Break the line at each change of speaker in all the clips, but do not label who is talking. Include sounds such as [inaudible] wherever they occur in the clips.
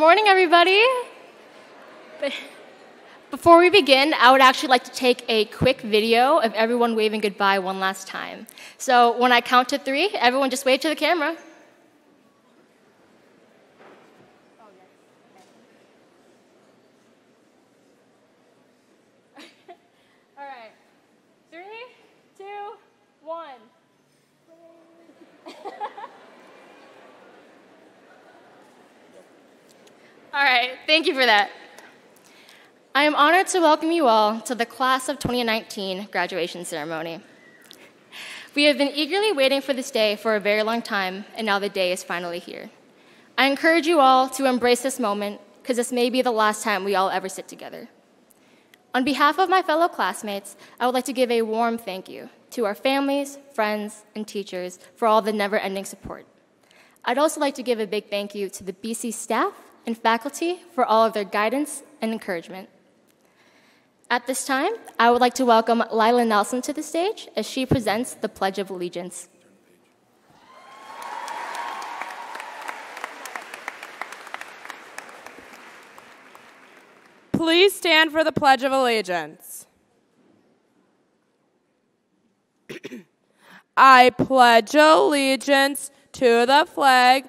morning, everybody. Before we begin, I would actually like to take a quick video of everyone waving goodbye one last time. So when I count to three, everyone just wave to the camera. All right. Three, two, one. All right, thank you for that. I am honored to welcome you all to the Class of 2019 graduation ceremony. We have been eagerly waiting for this day for a very long time, and now the day is finally here. I encourage you all to embrace this moment, because this may be the last time we all ever sit together. On behalf of my fellow classmates, I would like to give a warm thank you to our families, friends, and teachers for all the never ending support. I'd also like to give a big thank you to the BC staff and faculty for all of their guidance and encouragement. At this time, I would like to welcome Lila Nelson to the stage as she presents the Pledge of Allegiance.
Please stand for the Pledge of Allegiance. [clears throat] I pledge allegiance to the flag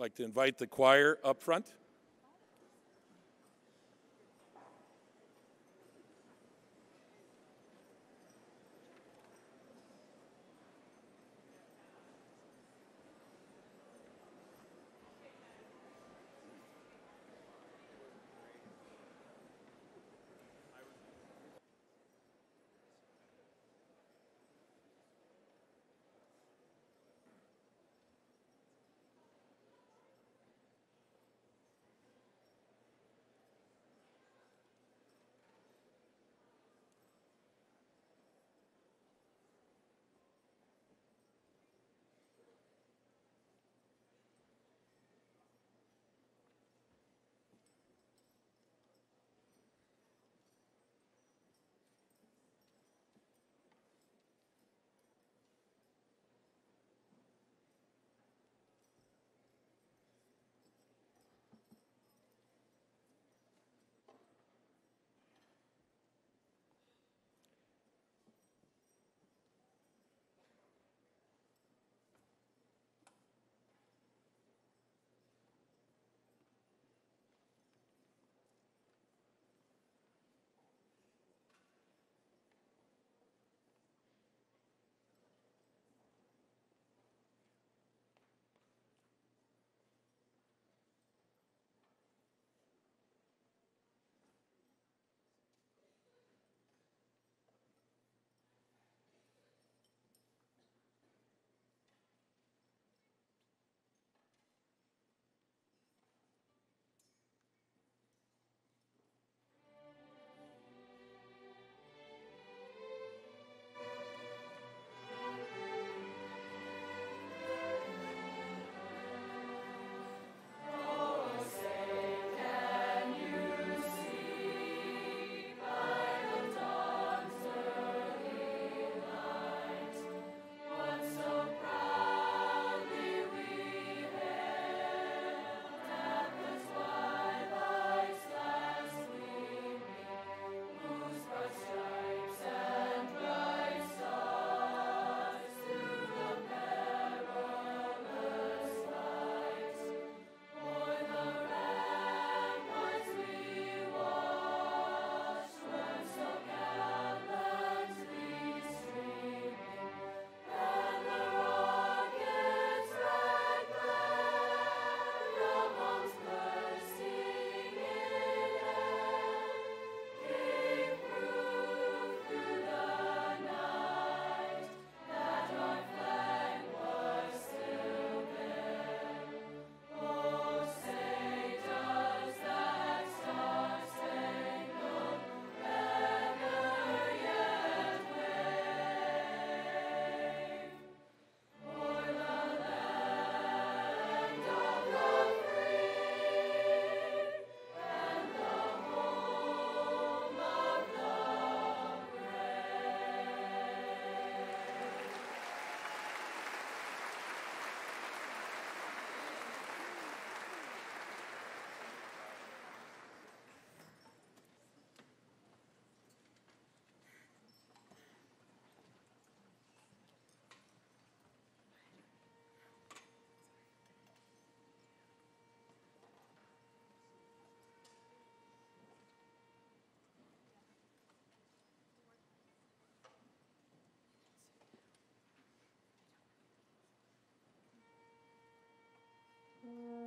I'd like to invite the choir up front. Mm-hmm.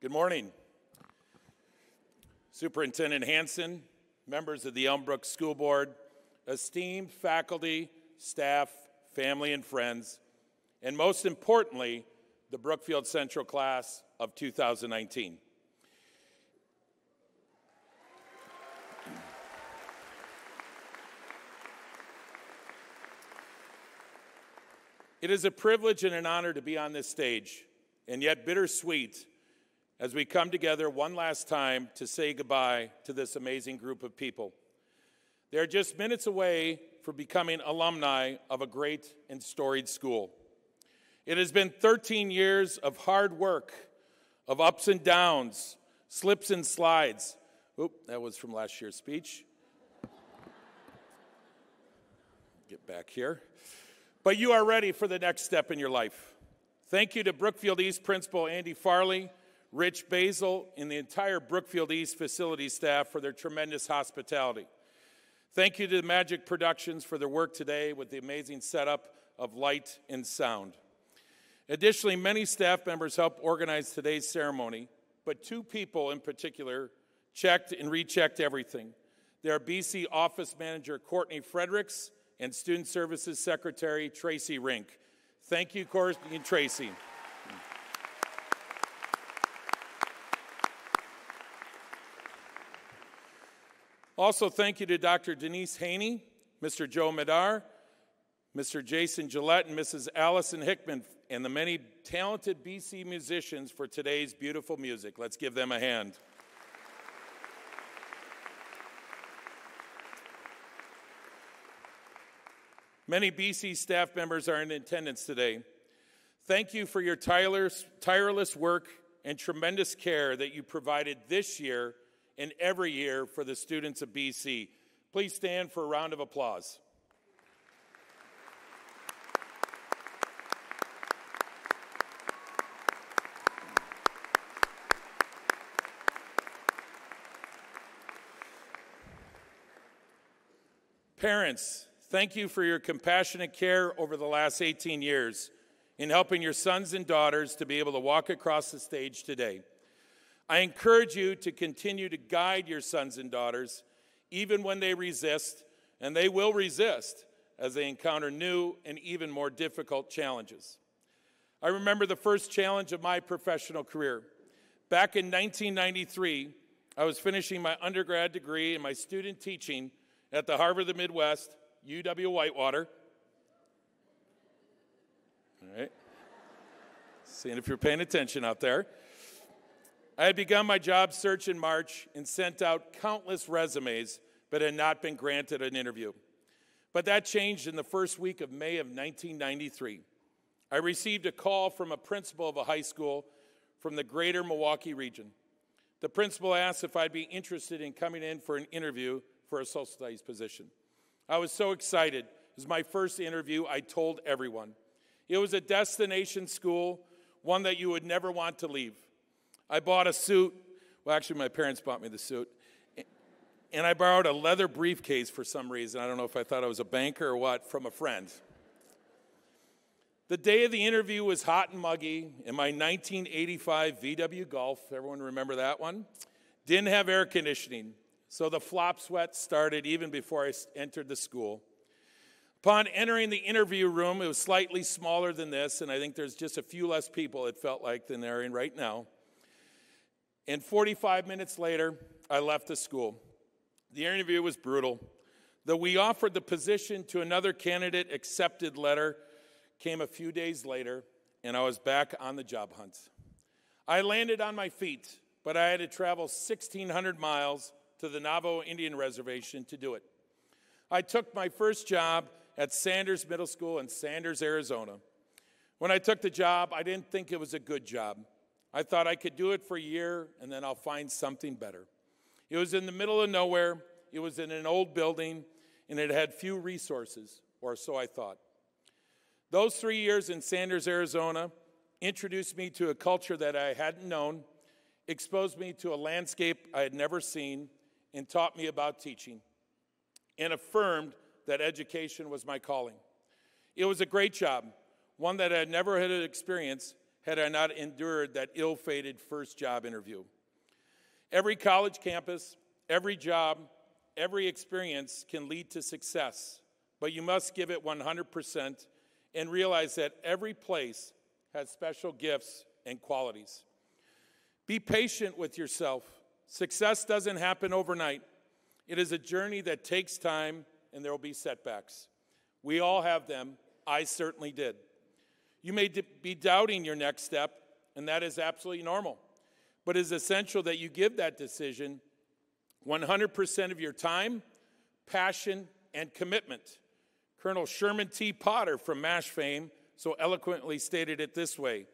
Good morning. Superintendent Hansen, members of the Elmbrook School Board, esteemed faculty, staff, family, and friends, and most importantly, the Brookfield Central class of 2019. It is a privilege and an honor to be on this stage, and yet bittersweet as we come together one last time to say goodbye to this amazing group of people. They're just minutes away from becoming alumni of a great and storied school. It has been 13 years of hard work, of ups and downs, slips and slides. Oop, that was from last year's speech. Get back here but you are ready for the next step in your life. Thank you to Brookfield East Principal Andy Farley, Rich Basil, and the entire Brookfield East facility staff for their tremendous hospitality. Thank you to Magic Productions for their work today with the amazing setup of light and sound. Additionally, many staff members helped organize today's ceremony, but two people in particular checked and rechecked everything. They are BC Office Manager Courtney Fredericks and Student Services Secretary Tracy Rink. Thank you, Courtney and Tracy. Also, thank you to Dr. Denise Haney, Mr. Joe Madar, Mr. Jason Gillette, and Mrs. Allison Hickman, and the many talented BC musicians for today's beautiful music. Let's give them a hand. Many BC staff members are in attendance today. Thank you for your tireless, tireless work and tremendous care that you provided this year and every year for the students of BC. Please stand for a round of applause. Parents, Thank you for your compassionate care over the last 18 years in helping your sons and daughters to be able to walk across the stage today. I encourage you to continue to guide your sons and daughters even when they resist, and they will resist as they encounter new and even more difficult challenges. I remember the first challenge of my professional career. Back in 1993, I was finishing my undergrad degree and my student teaching at the Harvard of the Midwest UW Whitewater. All right. Seeing if you're paying attention out there. I had begun my job search in March and sent out countless resumes, but had not been granted an interview. But that changed in the first week of May of 1993. I received a call from a principal of a high school from the greater Milwaukee region. The principal asked if I'd be interested in coming in for an interview for a social studies position. I was so excited. It was my first interview. I told everyone. It was a destination school, one that you would never want to leave. I bought a suit. Well, actually, my parents bought me the suit. And I borrowed a leather briefcase for some reason. I don't know if I thought I was a banker or what, from a friend. The day of the interview was hot and muggy in my 1985 VW Golf. Everyone remember that one? Didn't have air conditioning. So the flop sweat started even before I entered the school. Upon entering the interview room, it was slightly smaller than this, and I think there's just a few less people, it felt like, than there are in right now. And 45 minutes later, I left the school. The interview was brutal. The we offered the position to another candidate, accepted letter came a few days later, and I was back on the job hunt. I landed on my feet, but I had to travel 1,600 miles to the Navajo Indian Reservation to do it. I took my first job at Sanders Middle School in Sanders, Arizona. When I took the job, I didn't think it was a good job. I thought I could do it for a year and then I'll find something better. It was in the middle of nowhere, it was in an old building, and it had few resources, or so I thought. Those three years in Sanders, Arizona, introduced me to a culture that I hadn't known, exposed me to a landscape I had never seen, and taught me about teaching and affirmed that education was my calling. It was a great job, one that I had never had experience had I not endured that ill fated first job interview. Every college campus, every job, every experience can lead to success, but you must give it 100% and realize that every place has special gifts and qualities. Be patient with yourself. Success doesn't happen overnight. It is a journey that takes time and there will be setbacks. We all have them. I certainly did. You may be doubting your next step, and that is absolutely normal. But it is essential that you give that decision 100% of your time, passion, and commitment. Colonel Sherman T. Potter from MASH fame so eloquently stated it this way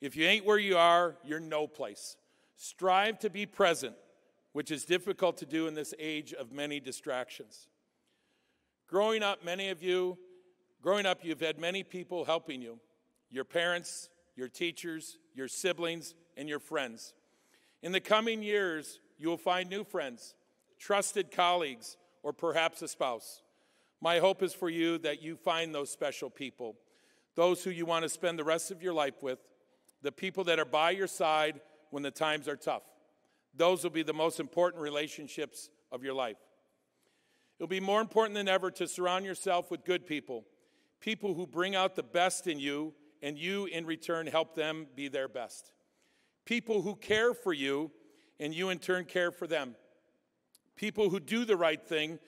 If you ain't where you are, you're no place. Strive to be present, which is difficult to do in this age of many distractions. Growing up, many of you, growing up, you've had many people helping you your parents, your teachers, your siblings, and your friends. In the coming years, you will find new friends, trusted colleagues, or perhaps a spouse. My hope is for you that you find those special people, those who you want to spend the rest of your life with, the people that are by your side when the times are tough. Those will be the most important relationships of your life. It'll be more important than ever to surround yourself with good people, people who bring out the best in you, and you in return help them be their best. People who care for you, and you in turn care for them. People who do the right thing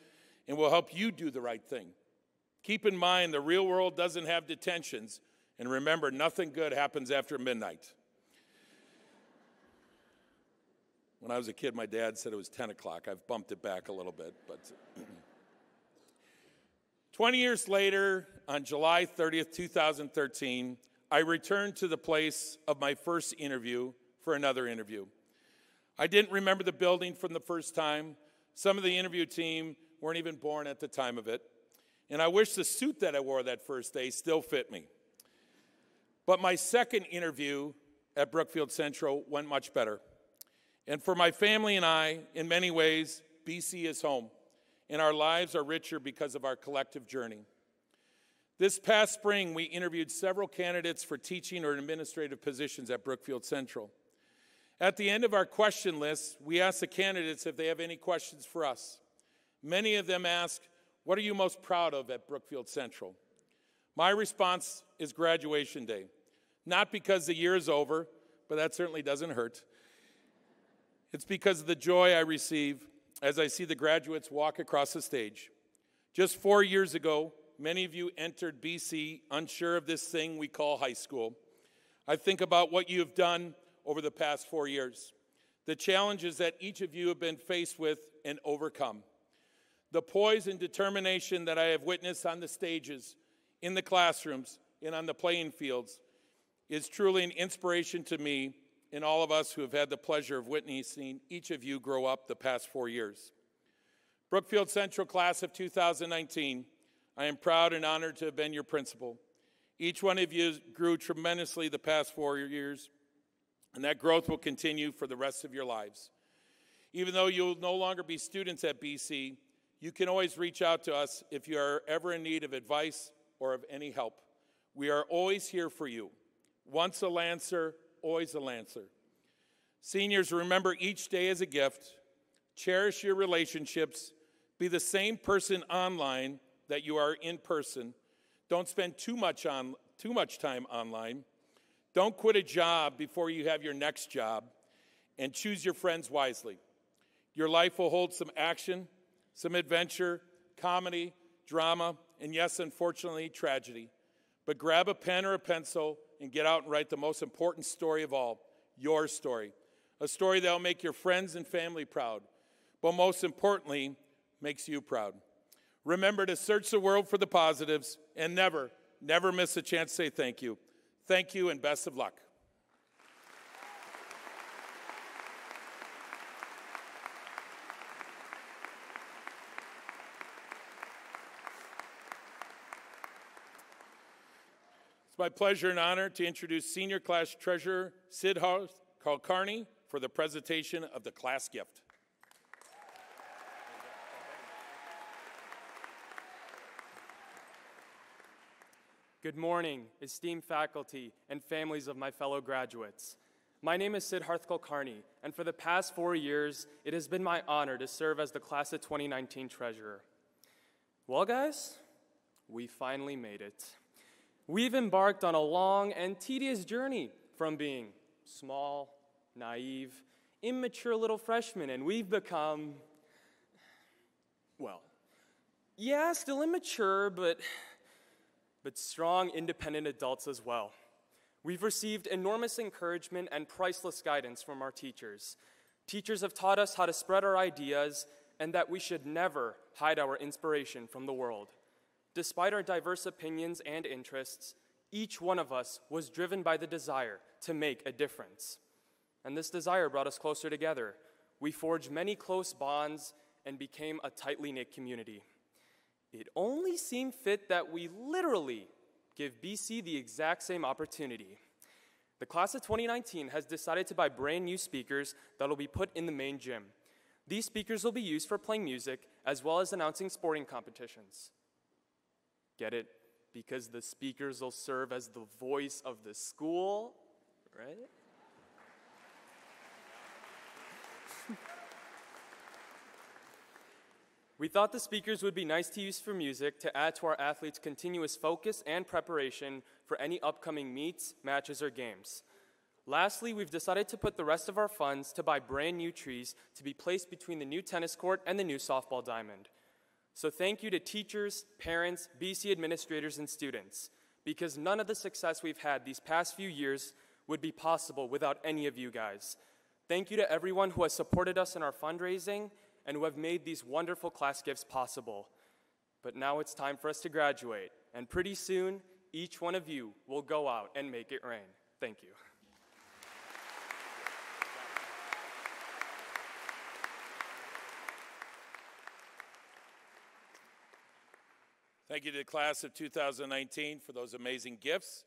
and will help you do the right thing. Keep in mind the real world doesn't have detentions, and remember, nothing good happens after midnight. When I was a kid, my dad said it was 10 o'clock. I've bumped it back a little bit, but [clears throat] 20 years later, on July 30th, 2013, I returned to the place of my first interview for another interview. I didn't remember the building from the first time. Some of the interview team weren't even born at the time of it. And I wish the suit that I wore that first day still fit me. But my second interview at Brookfield Central went much better. And for my family and I, in many ways, BC is home, and our lives are richer because of our collective journey. This past spring, we interviewed several candidates for teaching or administrative positions at Brookfield Central. At the end of our question list, we asked the candidates if they have any questions for us. Many of them asked, What are you most proud of at Brookfield Central? My response is graduation day. Not because the year is over, but that certainly doesn't hurt. It's because of the joy I receive as I see the graduates walk across the stage. Just four years ago, many of you entered BC unsure of this thing we call high school. I think about what you have done over the past four years, the challenges that each of you have been faced with and overcome, the poise and determination that I have witnessed on the stages, in the classrooms, and on the playing fields is truly an inspiration to me and all of us who have had the pleasure of witnessing each of you grow up the past four years. Brookfield Central Class of 2019, I am proud and honored to have been your principal. Each one of you grew tremendously the past four years, and that growth will continue for the rest of your lives. Even though you'll no longer be students at BC, you can always reach out to us if you are ever in need of advice or of any help. We are always here for you. Once a Lancer, always a Lancer. Seniors, remember each day as a gift. Cherish your relationships. Be the same person online that you are in person. Don't spend too much, on, too much time online. Don't quit a job before you have your next job. And choose your friends wisely. Your life will hold some action, some adventure, comedy, drama, and yes, unfortunately, tragedy. But grab a pen or a pencil and get out and write the most important story of all your story. A story that will make your friends and family proud, but most importantly, makes you proud. Remember to search the world for the positives and never, never miss a chance to say thank you. Thank you and best of luck. It's my pleasure and honor to introduce Senior Class Treasurer Sid Kulkarni for the presentation of the class gift.
Good morning, esteemed faculty and families of my fellow graduates. My name is Sid Kulkarni, and for the past four years, it has been my honor to serve as the Class of 2019 Treasurer. Well, guys, we finally made it. We've embarked on a long and tedious journey from being small, naive, immature little freshmen, and we've become, well, yeah, still immature, but, but strong, independent adults as well. We've received enormous encouragement and priceless guidance from our teachers. Teachers have taught us how to spread our ideas and that we should never hide our inspiration from the world. Despite our diverse opinions and interests, each one of us was driven by the desire to make a difference. And this desire brought us closer together. We forged many close bonds and became a tightly knit community. It only seemed fit that we literally give BC the exact same opportunity. The class of 2019 has decided to buy brand new speakers that will be put in the main gym. These speakers will be used for playing music as well as announcing sporting competitions. Get it? Because the speakers will serve as the voice of the school, right? We thought the speakers would be nice to use for music to add to our athletes' continuous focus and preparation for any upcoming meets, matches, or games. Lastly, we've decided to put the rest of our funds to buy brand new trees to be placed between the new tennis court and the new softball diamond. So thank you to teachers, parents, BC administrators, and students, because none of the success we've had these past few years would be possible without any of you guys. Thank you to everyone who has supported us in our fundraising and who have made these wonderful class gifts possible. But now it's time for us to graduate, and pretty soon, each one of you will go out and make it rain. Thank you.
Thank you to the class of 2019 for those amazing gifts.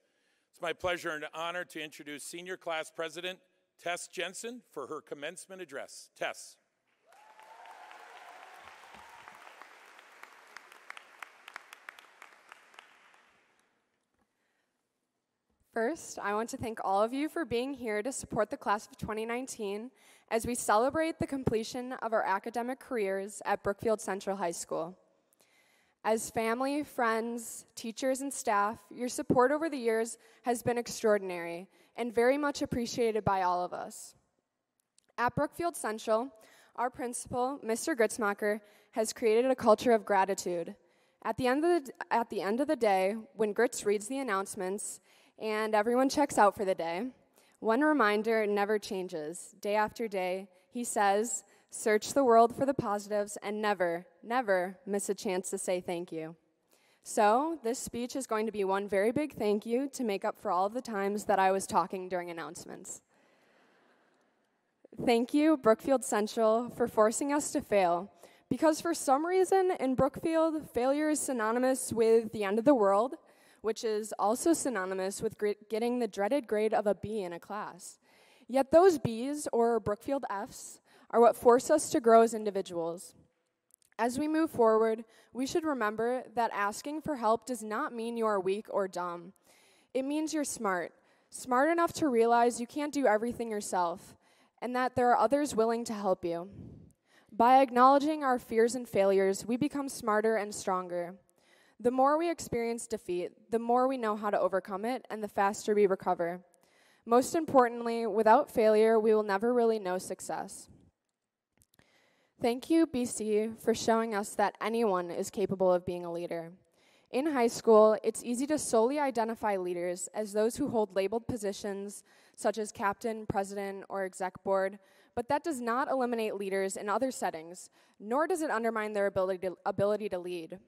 It's my pleasure and honor to introduce Senior Class President Tess Jensen for her commencement address. Tess.
First, I want to thank all of you for being here to support the class of 2019 as we celebrate the completion of our academic careers at Brookfield Central High School. As family, friends, teachers, and staff, your support over the years has been extraordinary and very much appreciated by all of us. At Brookfield Central, our principal, Mr. Gritzmacher, has created a culture of gratitude. At the, end of the, at the end of the day, when Gritz reads the announcements, and everyone checks out for the day. One reminder never changes. Day after day, he says, Search the world for the positives and never, never miss a chance to say thank you. So, this speech is going to be one very big thank you to make up for all of the times that I was talking during announcements. Thank you, Brookfield Central, for forcing us to fail. Because for some reason in Brookfield, failure is synonymous with the end of the world, which is also synonymous with getting the dreaded grade of a B in a class. Yet those Bs, or Brookfield Fs, are what force us to grow as individuals. As we move forward, we should remember that asking for help does not mean you are weak or dumb. It means you're smart, smart enough to realize you can't do everything yourself, and that there are others willing to help you. By acknowledging our fears and failures, we become smarter and stronger. The more we experience defeat, the more we know how to overcome it, and the faster we recover. Most importantly, without failure, we will never really know success. Thank you, BC, for showing us that anyone is capable of being a leader. In high school, it's easy to solely identify leaders as those who hold labeled positions such as captain, president, or exec board, but that does not eliminate leaders in other settings, nor does it undermine their ability to, ability to lead.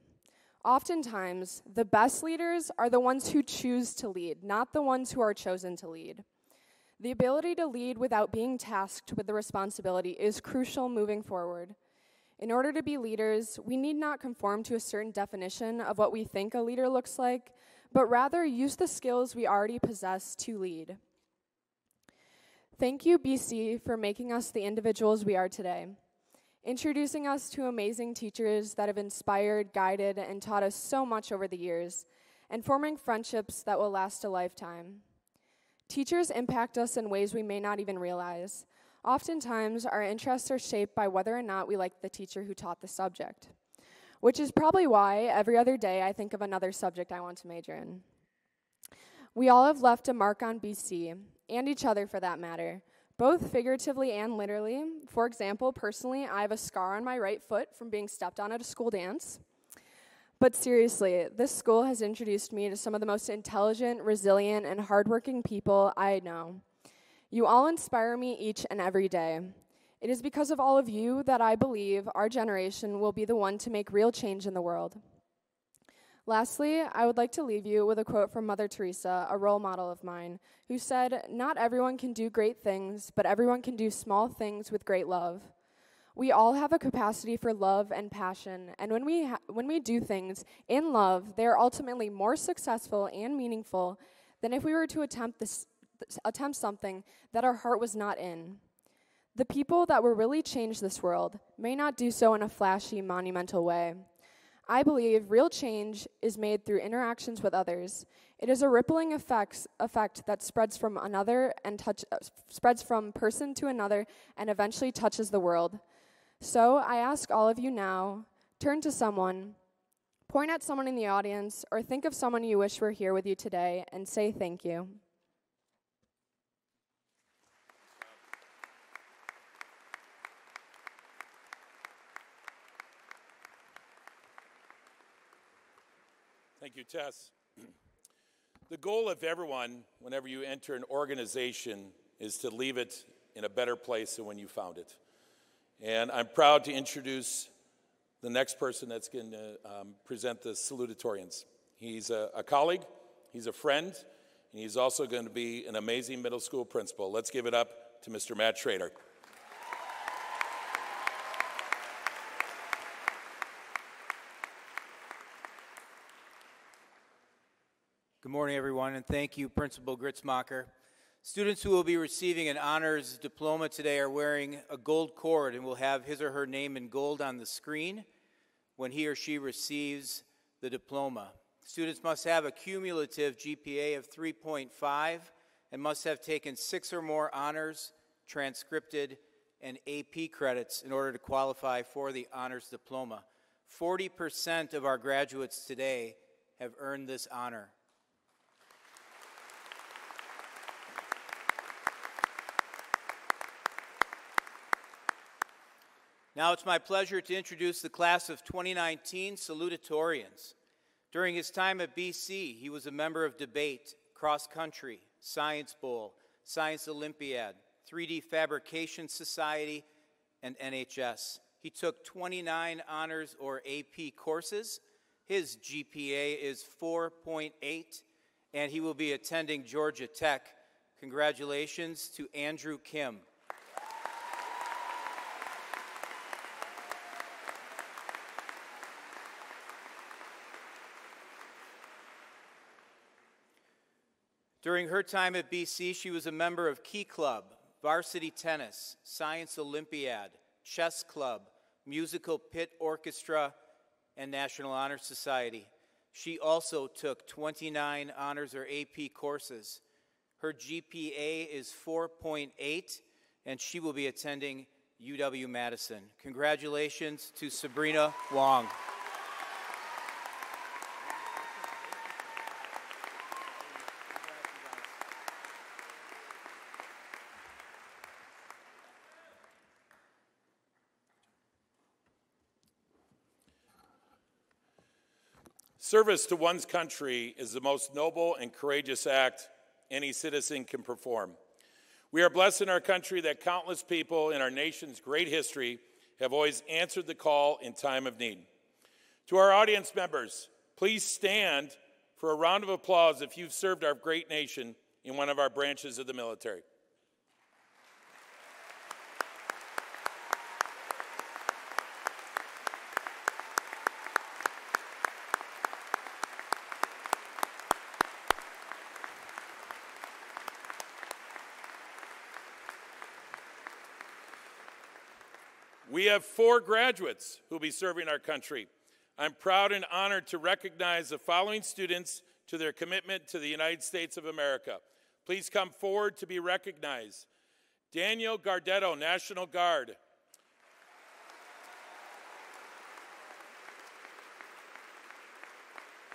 Oftentimes, the best leaders are the ones who choose to lead, not the ones who are chosen to lead. The ability to lead without being tasked with the responsibility is crucial moving forward. In order to be leaders, we need not conform to a certain definition of what we think a leader looks like, but rather use the skills we already possess to lead. Thank you, BC, for making us the individuals we are today introducing us to amazing teachers that have inspired, guided, and taught us so much over the years, and forming friendships that will last a lifetime. Teachers impact us in ways we may not even realize. Oftentimes, our interests are shaped by whether or not we like the teacher who taught the subject, which is probably why every other day I think of another subject I want to major in. We all have left a mark on BC, and each other for that matter, both figuratively and literally. For example, personally, I have a scar on my right foot from being stepped on at a school dance. But seriously, this school has introduced me to some of the most intelligent, resilient, and hardworking people I know. You all inspire me each and every day. It is because of all of you that I believe our generation will be the one to make real change in the world. Lastly, I would like to leave you with a quote from Mother Teresa, a role model of mine, who said, Not everyone can do great things, but everyone can do small things with great love. We all have a capacity for love and passion, and when we, ha- when we do things in love, they are ultimately more successful and meaningful than if we were to attempt, this, attempt something that our heart was not in. The people that will really change this world may not do so in a flashy, monumental way. I believe real change is made through interactions with others. It is a rippling effects, effect that spreads from another and touch, uh, spreads from person to another and eventually touches the world. So I ask all of you now turn to someone, point at someone in the audience, or think of someone you wish were here with you today and say thank you.
Thank you, Tess. [clears throat] The goal of everyone, whenever you enter an organization, is to leave it in a better place than when you found it. And I'm proud to introduce the next person that's going to um, present the salutatorians. He's a, a colleague, he's a friend, and he's also going to be an amazing middle school principal. Let's give it up to Mr. Matt Schrader.
Good morning, everyone, and thank you, Principal Gritzmacher. Students who will be receiving an honors diploma today are wearing a gold cord and will have his or her name in gold on the screen when he or she receives the diploma. Students must have a cumulative GPA of 3.5 and must have taken six or more honors, transcripted, and AP credits in order to qualify for the honors diploma. 40% of our graduates today have earned this honor. Now it's my pleasure to introduce the class of 2019 salutatorians. During his time at BC, he was a member of debate, cross country, science bowl, science olympiad, 3D fabrication society, and NHS. He took 29 honors or AP courses. His GPA is 4.8, and he will be attending Georgia Tech. Congratulations to Andrew Kim. During her time at BC, she was a member of Key Club, Varsity Tennis, Science Olympiad, Chess Club, Musical Pit Orchestra, and National Honor Society. She also took 29 honors or AP courses. Her GPA is 4.8, and she will be attending UW Madison. Congratulations to Sabrina Wong.
Service to one's country is the most noble and courageous act any citizen can perform. We are blessed in our country that countless people in our nation's great history have always answered the call in time of need. To our audience members, please stand for a round of applause if you've served our great nation in one of our branches of the military. We have four graduates who will be serving our country. I'm proud and honored to recognize the following students to their commitment to the United States of America. please come forward to be recognized. Daniel Gardetto, National Guard.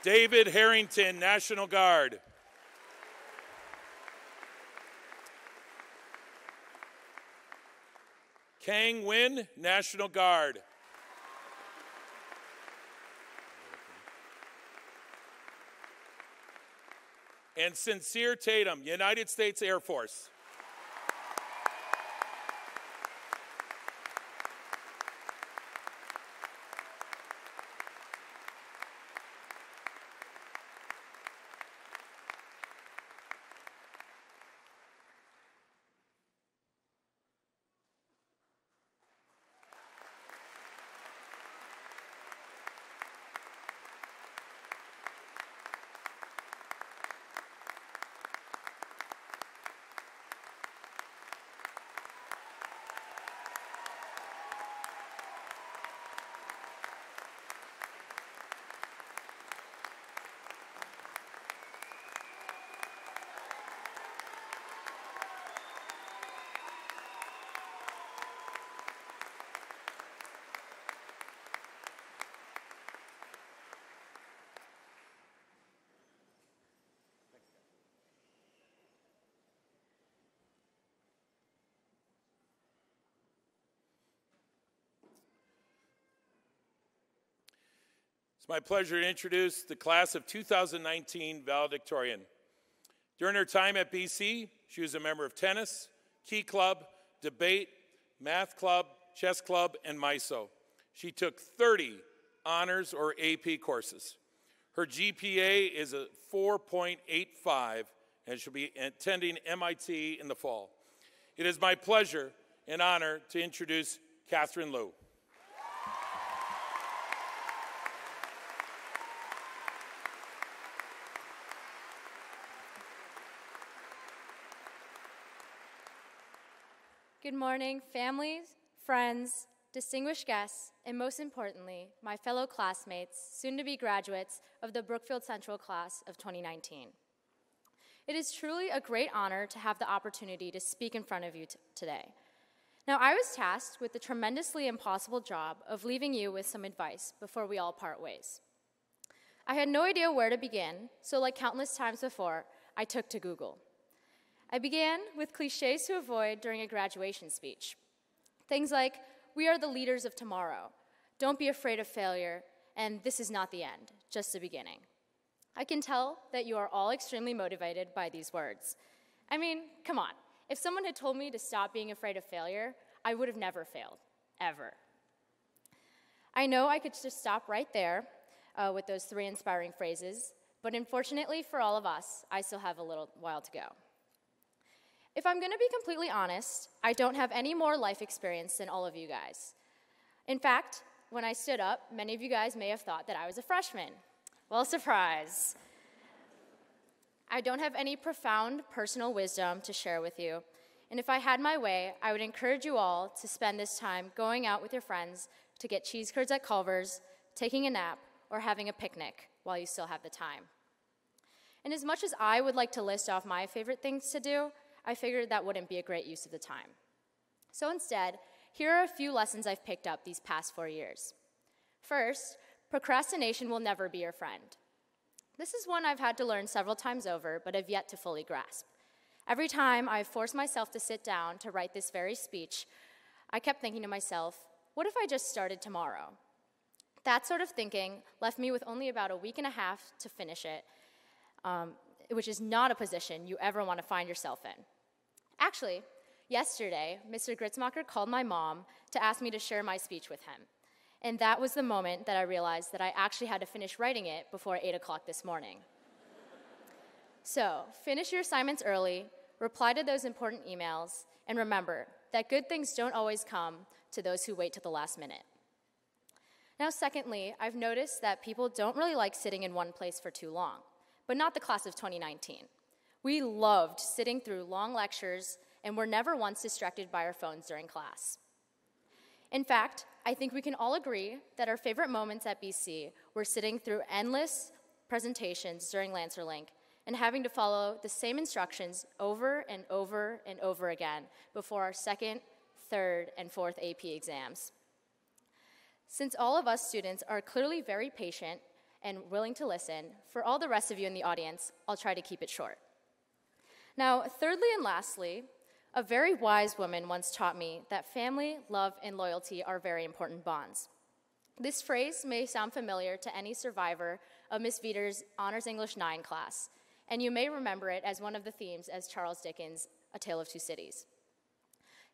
David Harrington, National Guard. Kang Win, National Guard. And Sincere Tatum, United States Air Force. It's my pleasure to introduce the class of 2019 valedictorian. During her time at BC, she was a member of tennis, Key Club, debate, math club, chess club, and MISO. She took 30 honors or AP courses. Her GPA is a 4.85, and she'll be attending MIT in the fall. It is my pleasure and honor to introduce Catherine Liu.
Good morning, families, friends, distinguished guests, and most importantly, my fellow classmates, soon to be graduates of the Brookfield Central class of 2019. It is truly a great honor to have the opportunity to speak in front of you today. Now, I was tasked with the tremendously impossible job of leaving you with some advice before we all part ways. I had no idea where to begin, so, like countless times before, I took to Google. I began with cliches to avoid during a graduation speech. Things like, we are the leaders of tomorrow, don't be afraid of failure, and this is not the end, just the beginning. I can tell that you are all extremely motivated by these words. I mean, come on. If someone had told me to stop being afraid of failure, I would have never failed, ever. I know I could just stop right there uh, with those three inspiring phrases, but unfortunately for all of us, I still have a little while to go. If I'm going to be completely honest, I don't have any more life experience than all of you guys. In fact, when I stood up, many of you guys may have thought that I was a freshman. Well, surprise. I don't have any profound personal wisdom to share with you. And if I had my way, I would encourage you all to spend this time going out with your friends to get cheese curds at Culver's, taking a nap, or having a picnic while you still have the time. And as much as I would like to list off my favorite things to do, I figured that wouldn't be a great use of the time. So instead, here are a few lessons I've picked up these past four years. First, procrastination will never be your friend. This is one I've had to learn several times over, but have yet to fully grasp. Every time I've forced myself to sit down to write this very speech, I kept thinking to myself, what if I just started tomorrow? That sort of thinking left me with only about a week and a half to finish it, um, which is not a position you ever want to find yourself in. Actually, yesterday, Mr. Gritzmacher called my mom to ask me to share my speech with him. And that was the moment that I realized that I actually had to finish writing it before 8 o'clock this morning. so, finish your assignments early, reply to those important emails, and remember that good things don't always come to those who wait to the last minute. Now, secondly, I've noticed that people don't really like sitting in one place for too long but not the class of 2019. We loved sitting through long lectures and were never once distracted by our phones during class. In fact, I think we can all agree that our favorite moments at BC were sitting through endless presentations during LancerLink and having to follow the same instructions over and over and over again before our second, third, and fourth AP exams. Since all of us students are clearly very patient and willing to listen, for all the rest of you in the audience, I'll try to keep it short. Now, thirdly and lastly, a very wise woman once taught me that family, love, and loyalty are very important bonds. This phrase may sound familiar to any survivor of Miss Veter's Honors English 9 class, and you may remember it as one of the themes as Charles Dickens' A Tale of Two Cities.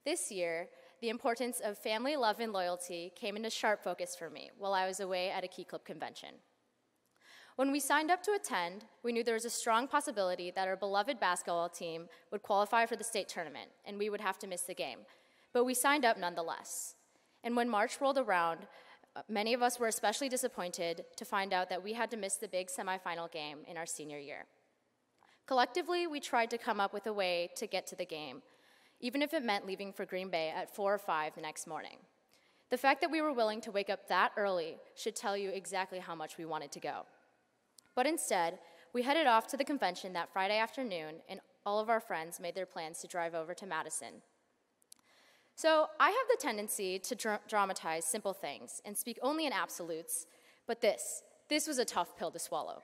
This year, the importance of family love and loyalty came into sharp focus for me while I was away at a Key Club convention. When we signed up to attend, we knew there was a strong possibility that our beloved basketball team would qualify for the state tournament and we would have to miss the game. But we signed up nonetheless. And when March rolled around, uh, many of us were especially disappointed to find out that we had to miss the big semifinal game in our senior year. Collectively, we tried to come up with a way to get to the game, even if it meant leaving for Green Bay at 4 or 5 the next morning. The fact that we were willing to wake up that early should tell you exactly how much we wanted to go. But instead, we headed off to the convention that Friday afternoon, and all of our friends made their plans to drive over to Madison. So I have the tendency to dr- dramatize simple things and speak only in absolutes, but this, this was a tough pill to swallow.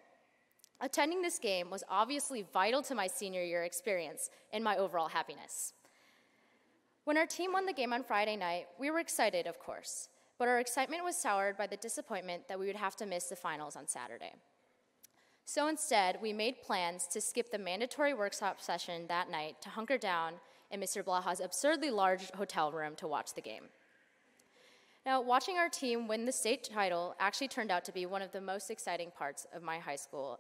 Attending this game was obviously vital to my senior year experience and my overall happiness. When our team won the game on Friday night, we were excited, of course, but our excitement was soured by the disappointment that we would have to miss the finals on Saturday. So instead, we made plans to skip the mandatory workshop session that night to hunker down in Mr. Blaha's absurdly large hotel room to watch the game. Now, watching our team win the state title actually turned out to be one of the most exciting parts of my high school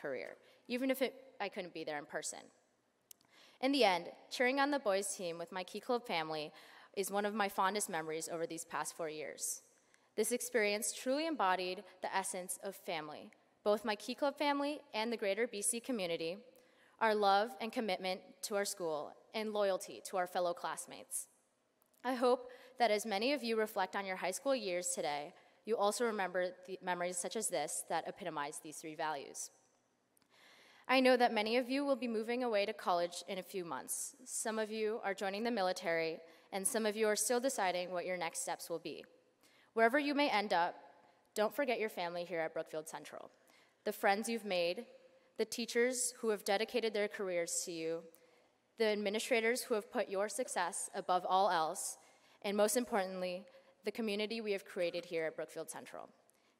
career, even if it, I couldn't be there in person. In the end, cheering on the boys' team with my Key Club family is one of my fondest memories over these past four years. This experience truly embodied the essence of family, both my Key Club family and the greater BC community, our love and commitment to our school, and loyalty to our fellow classmates. I hope that as many of you reflect on your high school years today, you also remember the memories such as this that epitomize these three values. I know that many of you will be moving away to college in a few months. Some of you are joining the military, and some of you are still deciding what your next steps will be. Wherever you may end up, don't forget your family here at Brookfield Central the friends you've made, the teachers who have dedicated their careers to you, the administrators who have put your success above all else, and most importantly, the community we have created here at Brookfield Central.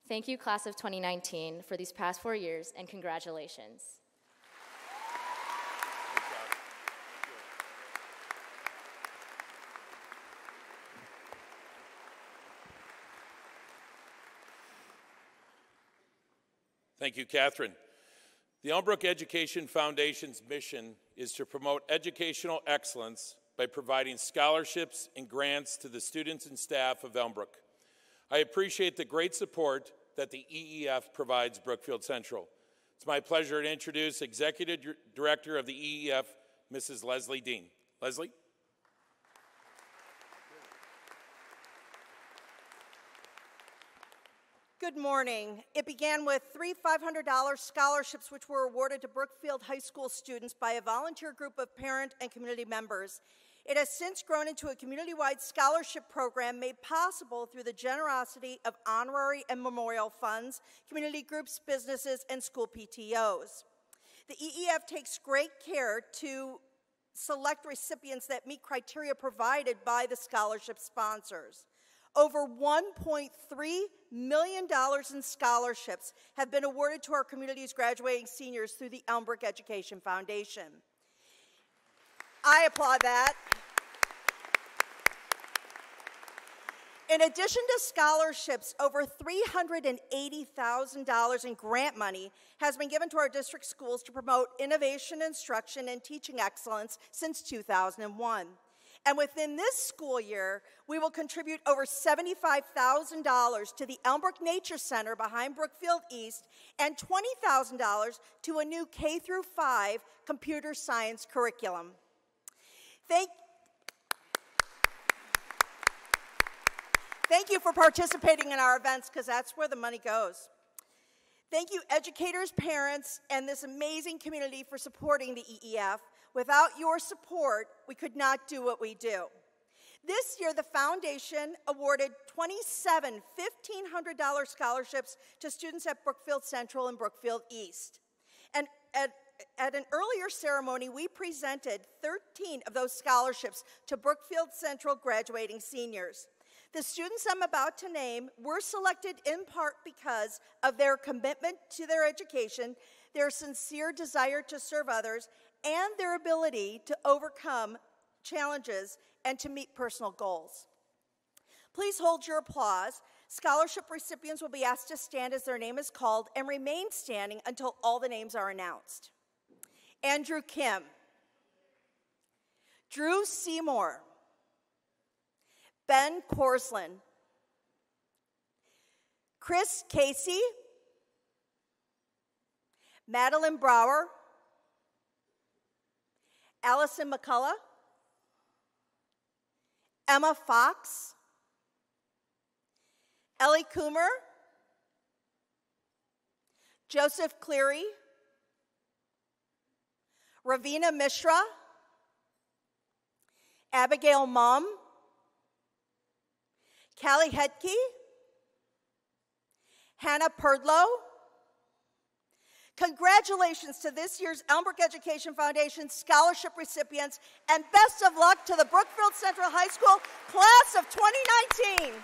Thank you, class of 2019, for these past four years, and congratulations.
Thank you, Catherine. The Elmbrook Education Foundation's mission is to promote educational excellence by providing scholarships and grants to the students and staff of Elmbrook. I appreciate the great support that the EEF provides Brookfield Central. It's my pleasure to introduce Executive Director of the EEF, Mrs. Leslie Dean. Leslie?
Good morning. It began with three $500 scholarships which were awarded to Brookfield High School students by a volunteer group of parent and community members. It has since grown into a community-wide scholarship program made possible through the generosity of honorary and memorial funds, community groups, businesses, and school PTOs. The EEF takes great care to select recipients that meet criteria provided by the scholarship sponsors. Over $1.3 million in scholarships have been awarded to our community's graduating seniors through the Elmbrook Education Foundation. I applaud that. In addition to scholarships, over $380,000 in grant money has been given to our district schools to promote innovation, instruction, and teaching excellence since 2001. And within this school year, we will contribute over $75,000 to the Elmbrook Nature Center behind Brookfield East and $20,000 to a new K through 5 computer science curriculum. Thank Thank you for participating in our events because that's where the money goes. Thank you, educators, parents, and this amazing community for supporting the EEF. Without your support, we could not do what we do. This year, the foundation awarded 27 $1,500 scholarships to students at Brookfield Central and Brookfield East. And at, at an earlier ceremony, we presented 13 of those scholarships to Brookfield Central graduating seniors. The students I'm about to name were selected in part because of their commitment to their education, their sincere desire to serve others, and their ability to overcome challenges and to meet personal goals. Please hold your applause. Scholarship recipients will be asked to stand as their name is called and remain standing until all the names are announced. Andrew Kim, Drew Seymour, Ben Korslin, Chris Casey, Madeline Brower, Allison McCullough, Emma Fox, Ellie Coomer, Joseph Cleary, Ravina Mishra, Abigail Mom, Callie Hetke, Hannah Perdlow. Congratulations to this year's Elmbrook Education Foundation scholarship recipients, and best of luck to the Brookfield Central High School class of 2019.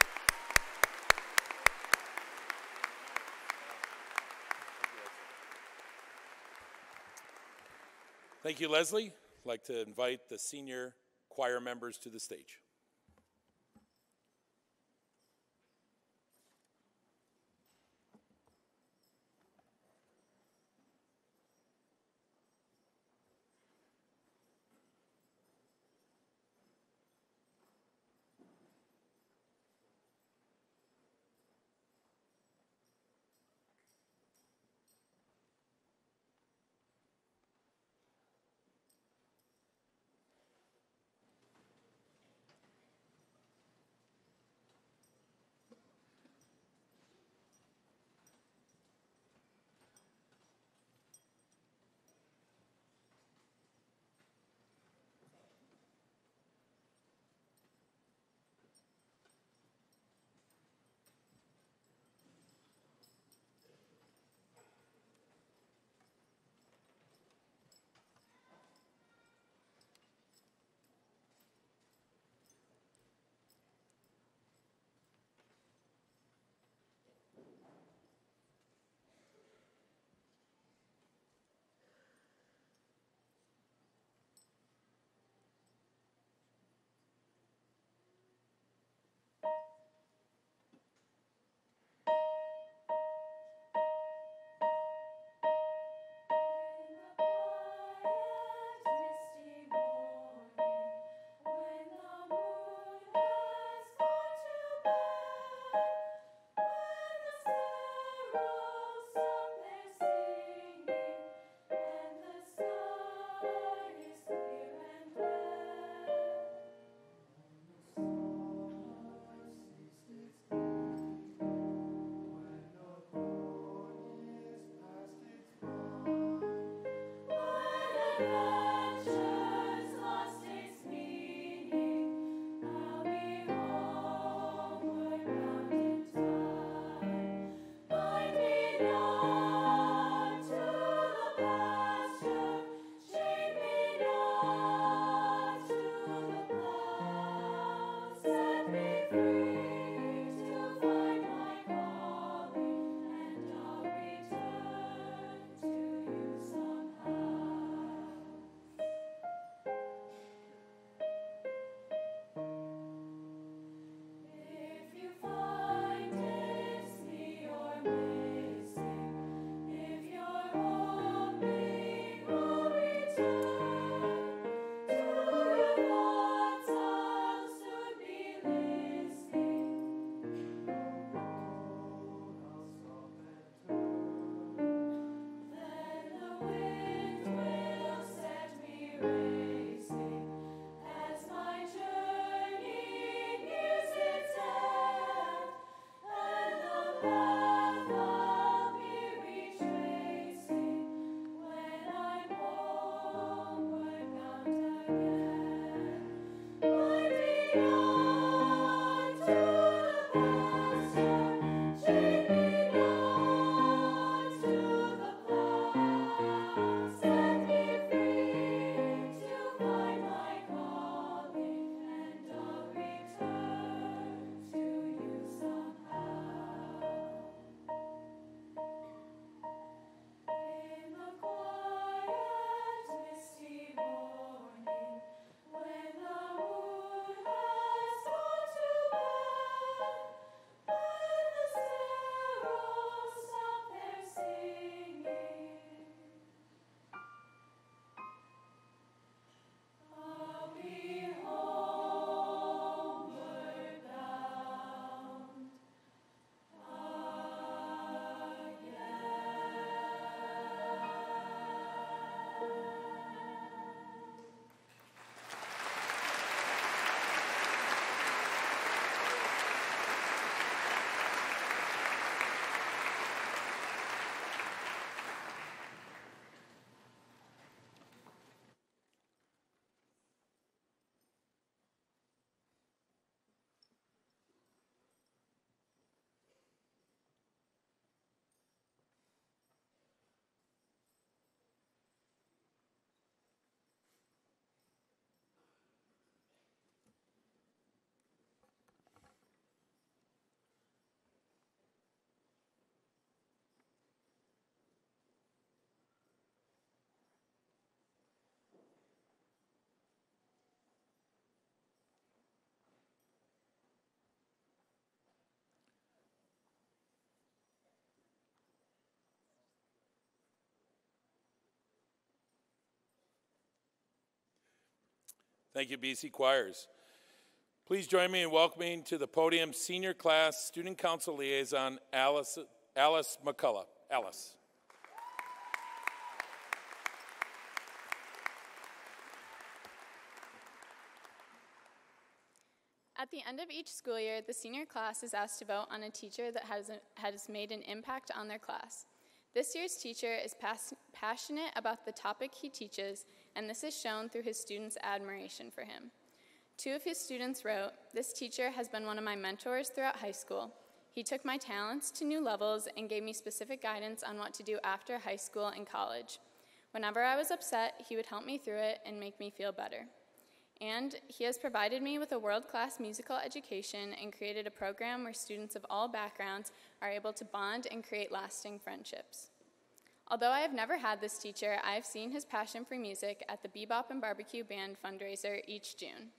Thank you, Leslie. I'd like to invite the senior choir members to the stage. Thank you, BC Choirs. Please join me in welcoming to the podium Senior Class Student Council Liaison Alice, Alice McCullough. Alice.
At the end of each school year, the senior class is asked to vote on a teacher that has, a, has made an impact on their class. This year's teacher is pas- passionate about the topic he teaches, and this is shown through his students' admiration for him. Two of his students wrote, This teacher has been one of my mentors throughout high school. He took my talents to new levels and gave me specific guidance on what to do after high school and college. Whenever I was upset, he would help me through it and make me feel better. And he has provided me with a world class musical education and created a program where students of all backgrounds are able to bond and create lasting friendships. Although I have never had this teacher, I have seen his passion for music at the Bebop and Barbecue Band fundraiser each June.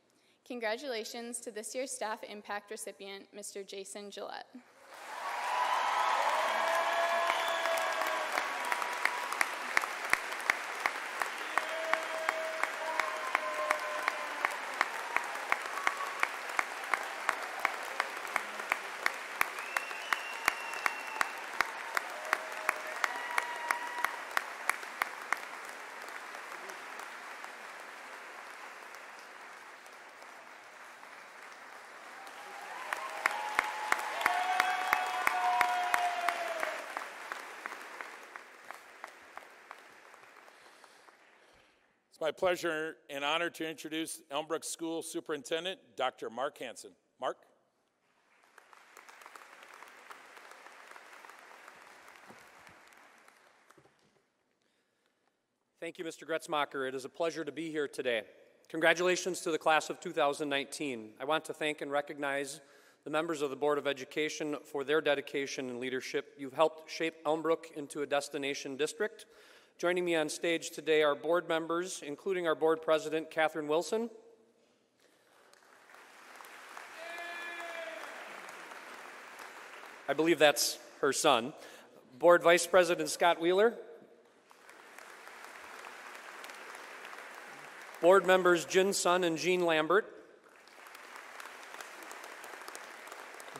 Congratulations to this year's Staff Impact recipient, Mr. Jason Gillette.
My pleasure and honor to introduce Elmbrook School Superintendent, Dr. Mark Hansen. Mark?
Thank you, Mr. Gretzmacher. It is a pleasure to be here today. Congratulations to the class of 2019. I want to thank and recognize the members of the Board of Education for their dedication and leadership. You've helped shape Elmbrook into a destination district. Joining me on stage today are board members, including our board president, Catherine Wilson. I believe that's her son. Board Vice President Scott Wheeler. Board members Jin Sun and Jean Lambert.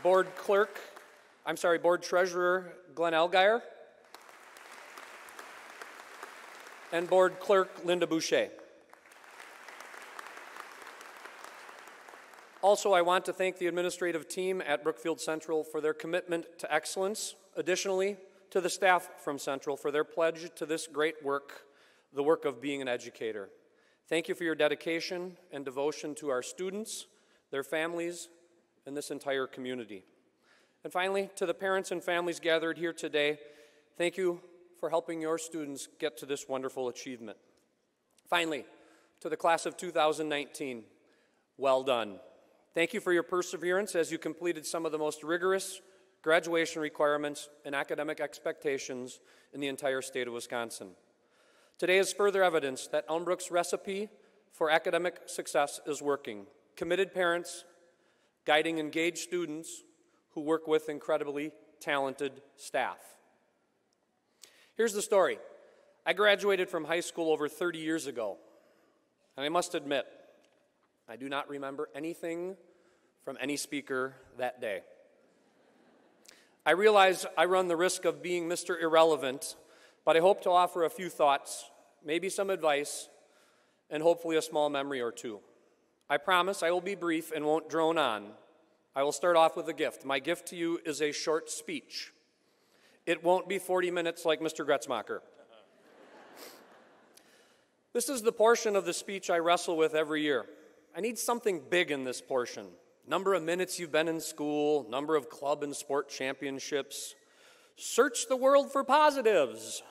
Board Clerk, I'm sorry, Board Treasurer Glenn Elgire. And Board Clerk Linda Boucher. Also, I want to thank the administrative team at Brookfield Central for their commitment to excellence. Additionally, to the staff from Central for their pledge to this great work, the work of being an educator. Thank you for your dedication and devotion to our students, their families, and this entire community. And finally, to the parents and families gathered here today, thank you for helping your students get to this wonderful achievement. Finally, to the class of 2019, well done. Thank you for your perseverance as you completed some of the most rigorous graduation requirements and academic expectations in the entire state of Wisconsin. Today is further evidence that Elmbrook's recipe for academic success is working. Committed parents guiding engaged students who work with incredibly talented staff. Here's the story I graduated from high school over 30 years ago, and I must admit, I do not remember anything from any speaker that day. I realize I run the risk of being Mr. Irrelevant, but I hope to offer a few thoughts, maybe some advice, and hopefully a small memory or two. I promise I will be brief and won't drone on. I will start off with a gift. My gift to you is a short speech. It won't be 40 minutes like Mr. Gretzmacher. This is the portion of the speech I wrestle with every year. I need something big in this portion. Number of minutes you've been in school, number of club and sport championships. Search the world for positives.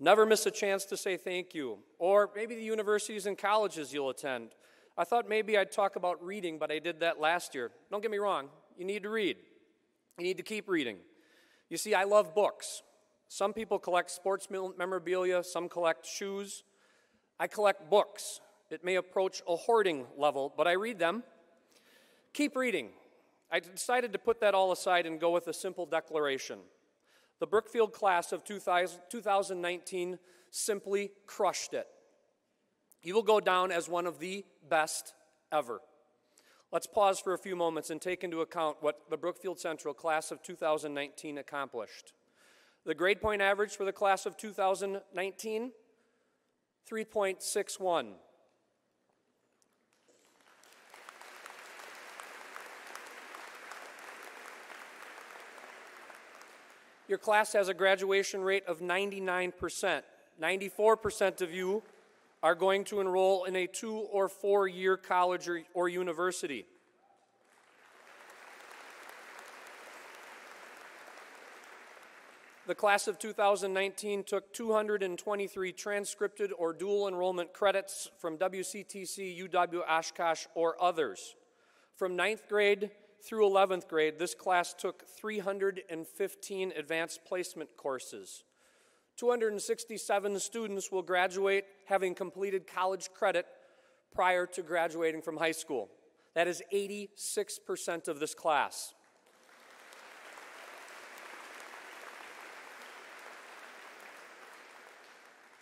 Never miss a chance to say thank you. Or maybe the universities and colleges you'll attend. I thought maybe I'd talk about reading, but I did that last year. Don't get me wrong, you need to read. You need to keep reading. You see, I love books. Some people collect sports memorabilia, some collect shoes. I collect books. It may approach a hoarding level, but I read them. Keep reading. I decided to put that all aside and go with a simple declaration. The Brookfield class of 2019 simply crushed it. You will go down as one of the best ever. Let's pause for a few moments and take into account what the Brookfield Central class of 2019 accomplished. The grade point average for the class of 2019 3.61. Your class has a graduation rate of 99%. 94% of you are going to enroll in a two or four year college or, or university. The class of 2019 took 223 transcripted or dual enrollment credits from WCTC, UW Oshkosh, or others. From ninth grade through 11th grade, this class took 315 advanced placement courses. 267 students will graduate having completed college credit prior to graduating from high school. That is 86% of this class.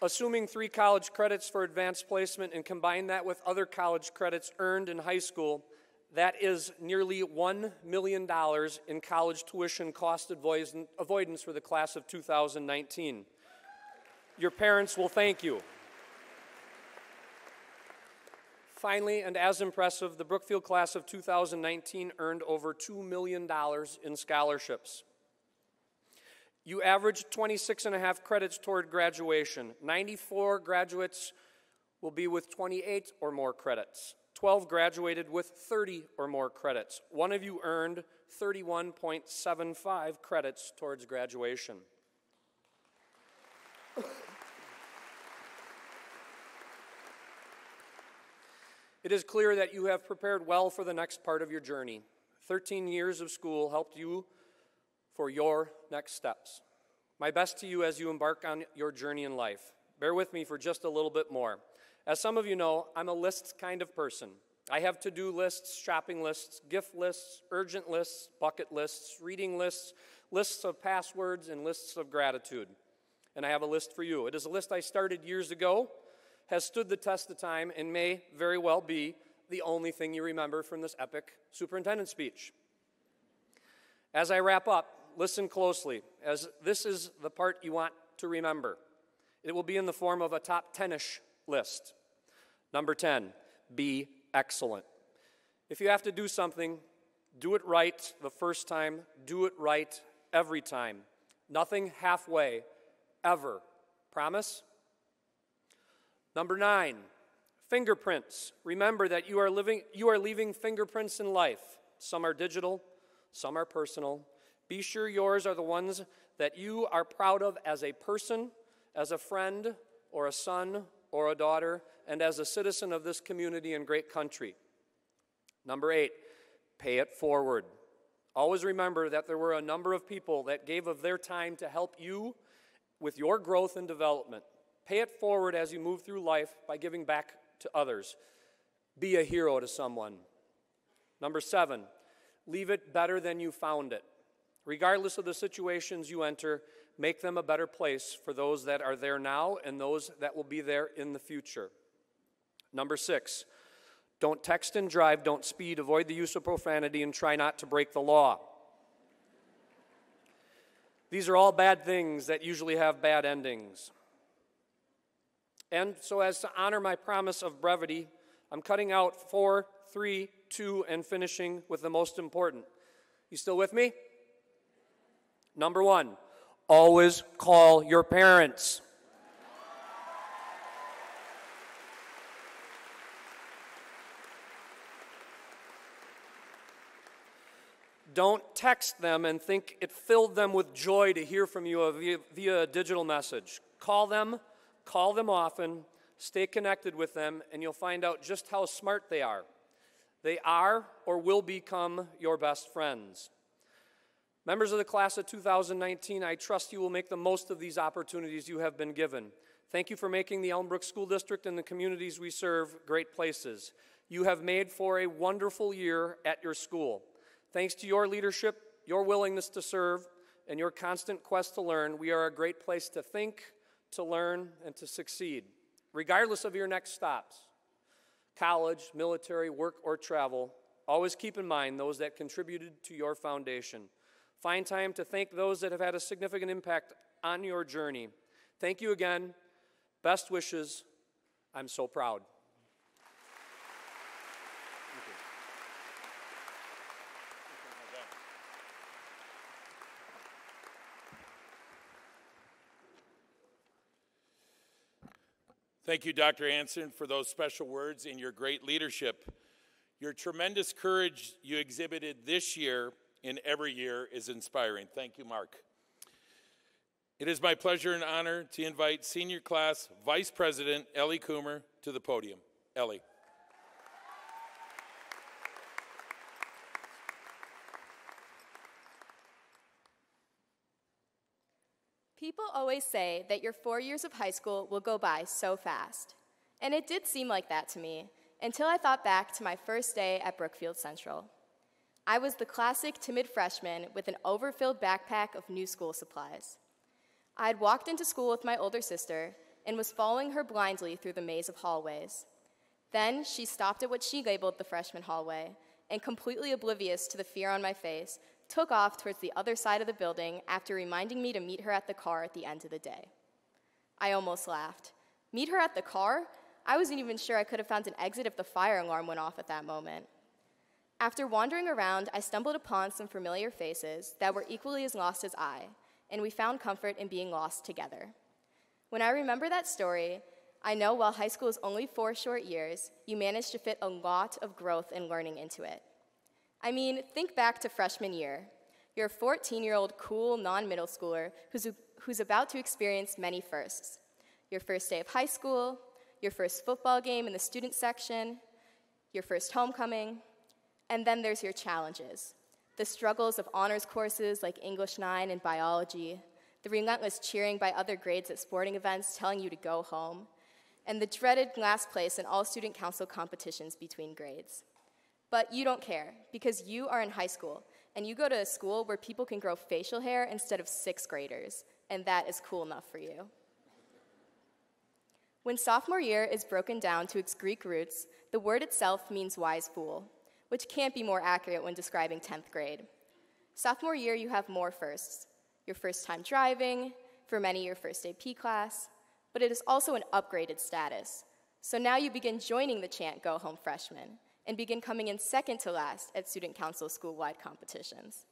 Assuming three college credits for advanced placement and combine that with other college credits earned in high school, that is nearly $1 million in college tuition cost avoidance for the class of 2019. Your parents will thank you. Finally, and as impressive, the Brookfield class of 2019 earned over $2 million in scholarships. You averaged 26 and a half credits toward graduation. 94 graduates will be with 28 or more credits. 12 graduated with 30 or more credits. One of you earned 31.75 credits towards graduation. It is clear that you have prepared well for the next part of your journey. 13 years of school helped you for your next steps. My best to you as you embark on your journey in life. Bear with me for just a little bit more. As some of you know, I'm a lists kind of person. I have to do lists, shopping lists, gift lists, urgent lists, bucket lists, reading lists, lists of passwords, and lists of gratitude. And I have a list for you. It is a list I started years ago, has stood the test of time, and may very well be the only thing you remember from this epic superintendent speech. As I wrap up, listen closely, as this is the part you want to remember. It will be in the form of a top 10 ish list. Number 10, be excellent. If you have to do something, do it right the first time, do it right every time. Nothing halfway, ever. Promise? Number nine, fingerprints. Remember that you are, living, you are leaving fingerprints in life. Some are digital, some are personal. Be sure yours are the ones that you are proud of as a person, as a friend, or a son, or a daughter, and as a citizen of this community and great country. Number eight, pay it forward. Always remember that there were a number of people that gave of their time to help you with your growth and development. Pay it forward as you move through life by giving back to others. Be a hero to someone. Number seven, leave it better than you found it. Regardless of the situations you enter, make them a better place for those that are there now and those that will be there in the future. Number six, don't text and drive, don't speed, avoid the use of profanity, and try not to break the law. These are all bad things that usually have bad endings. And so, as to honor my promise of brevity, I'm cutting out four, three, two, and finishing with the most important. You still with me? Number one, always call your parents. Don't text them and think it filled them with joy to hear from you via, via a digital message. Call them, call them often, stay connected with them, and you'll find out just how smart they are. They are or will become your best friends. Members of the class of 2019, I trust you will make the most of these opportunities you have been given. Thank you for making the Elmbrook School District and the communities we serve great places. You have made for a wonderful year at your school. Thanks to your leadership, your willingness to serve, and your constant quest to learn, we are a great place to think, to learn, and to succeed, regardless of your next stops. college, military, work, or travel, always keep in mind those that contributed to your foundation. Find time to thank those that have had a significant impact on your journey. Thank you again. Best wishes. I'm so proud.
Thank you, Dr. Hansen, for those special words and your great leadership. Your tremendous courage you exhibited this year and every year is inspiring. Thank you, Mark. It is my pleasure and honor to invite senior class Vice President Ellie Coomer to the podium. Ellie.
People always say that your four years of high school will go by so fast. And it did seem like that to me until I thought back to my first day at Brookfield Central. I was the classic timid freshman with an overfilled backpack of new school supplies. I had walked into school with my older sister and was following her blindly through the maze of hallways. Then she stopped at what she labeled the freshman hallway and, completely oblivious to the fear on my face, took off towards the other side of the building after reminding me to meet her at the car at the end of the day. I almost laughed. Meet her at the car? I wasn't even sure I could have found an exit if the fire alarm went off at that moment. After wandering around, I stumbled upon some familiar faces that were equally as lost as I, and we found comfort in being lost together. When I remember that story, I know while high school is only four short years, you managed to fit a lot of growth and learning into it. I mean, think back to freshman year. You're a 14 year old cool non middle schooler who's, who's about to experience many firsts your first day of high school, your first football game in the student section, your first homecoming, and then there's your challenges the struggles of honors courses like English 9 and biology, the relentless cheering by other grades at sporting events telling you to go home, and the dreaded last place in all student council competitions between grades. But you don't care because you are in high school and you go to a school where people can grow facial hair instead of sixth graders, and that is cool enough for you. When sophomore year is broken down to its Greek roots, the word itself means wise fool, which can't be more accurate when describing 10th grade. Sophomore year, you have more firsts your first time driving, for many, your first AP class, but it is also an upgraded status. So now you begin joining the chant Go Home Freshman and begin coming in second to last at Student Council school wide competitions.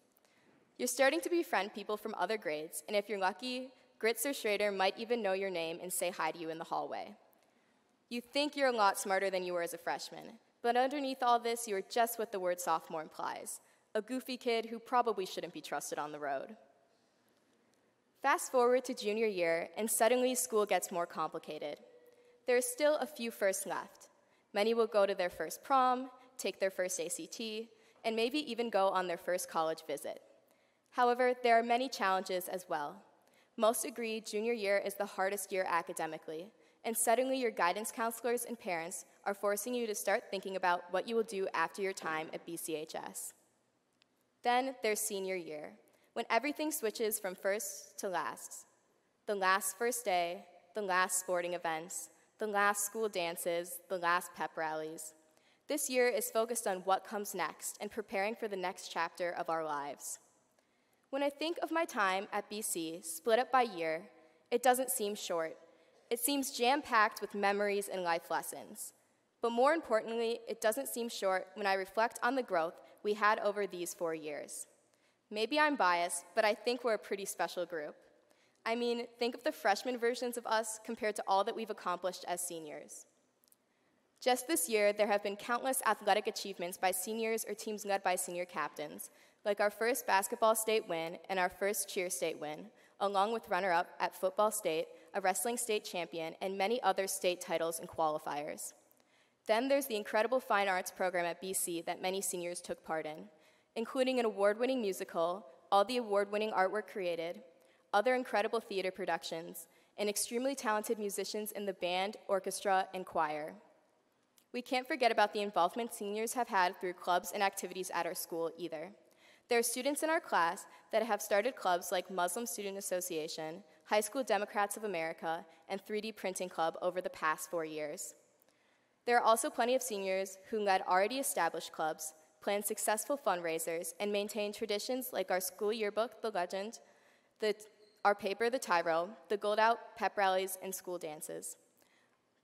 You're starting to befriend people from other grades, and if you're lucky, Grits or Schrader might even know your name and say hi to you in the hallway. You think you're a lot smarter than you were as a freshman, but underneath all this, you are just what the word sophomore implies a goofy kid who probably shouldn't be trusted on the road. Fast forward to junior year, and suddenly school gets more complicated. There are still a few firsts left. Many will go to their first prom, take their first ACT, and maybe even go on their first college visit. However, there are many challenges as well. Most agree junior year is the hardest year academically, and suddenly your guidance counselors and parents are forcing you to start thinking about what you will do after your time at BCHS. Then there's senior year, when everything switches from first to last. The last first day, the last sporting events, the last school dances, the last pep rallies. This year is focused on what comes next and preparing for the next chapter of our lives. When I think of my time at BC, split up by year, it doesn't seem short. It seems jam packed with memories and life lessons. But more importantly, it doesn't seem short when I reflect on the growth we had over these four years. Maybe I'm biased, but I think we're a pretty special group. I mean, think of the freshman versions of us compared to all that we've accomplished as seniors. Just this year, there have been countless athletic achievements by seniors or teams led by senior captains, like our first basketball state win and our first cheer state win, along with runner up at football state, a wrestling state champion, and many other state titles and qualifiers. Then there's the incredible fine arts program at BC that many seniors took part in, including an award winning musical, all the award winning artwork created, other incredible theater productions, and extremely talented musicians in the band, orchestra, and choir. We can't forget about the involvement seniors have had through clubs and activities at our school either. There are students in our class that have started clubs like Muslim Student Association, High School Democrats of America, and 3D Printing Club over the past four years. There are also plenty of seniors who led already established clubs, planned successful fundraisers, and maintained traditions like our school yearbook, The Legend, the, our paper, The Tyro, the Gold Out, pep rallies, and school dances.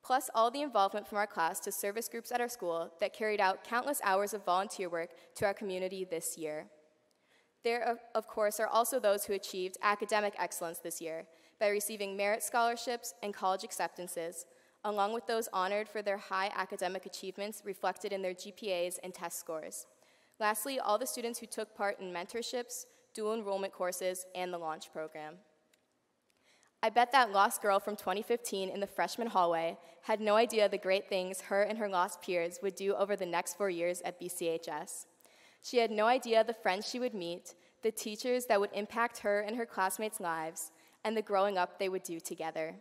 Plus, all the involvement from our class to service groups at our school that carried out countless hours of volunteer work to our community this year. There, of course, are also those who achieved academic excellence this year by receiving merit scholarships and college acceptances, along with those honored for their high academic achievements reflected in their GPAs and test scores. Lastly, all the students who took part in mentorships, dual enrollment courses, and the launch program. I bet that lost girl from 2015 in the freshman hallway had no idea the great things her and her lost peers would do over the next four years at BCHS. She had no idea the friends she would meet, the teachers that would impact her and her classmates' lives, and the growing up they would do together.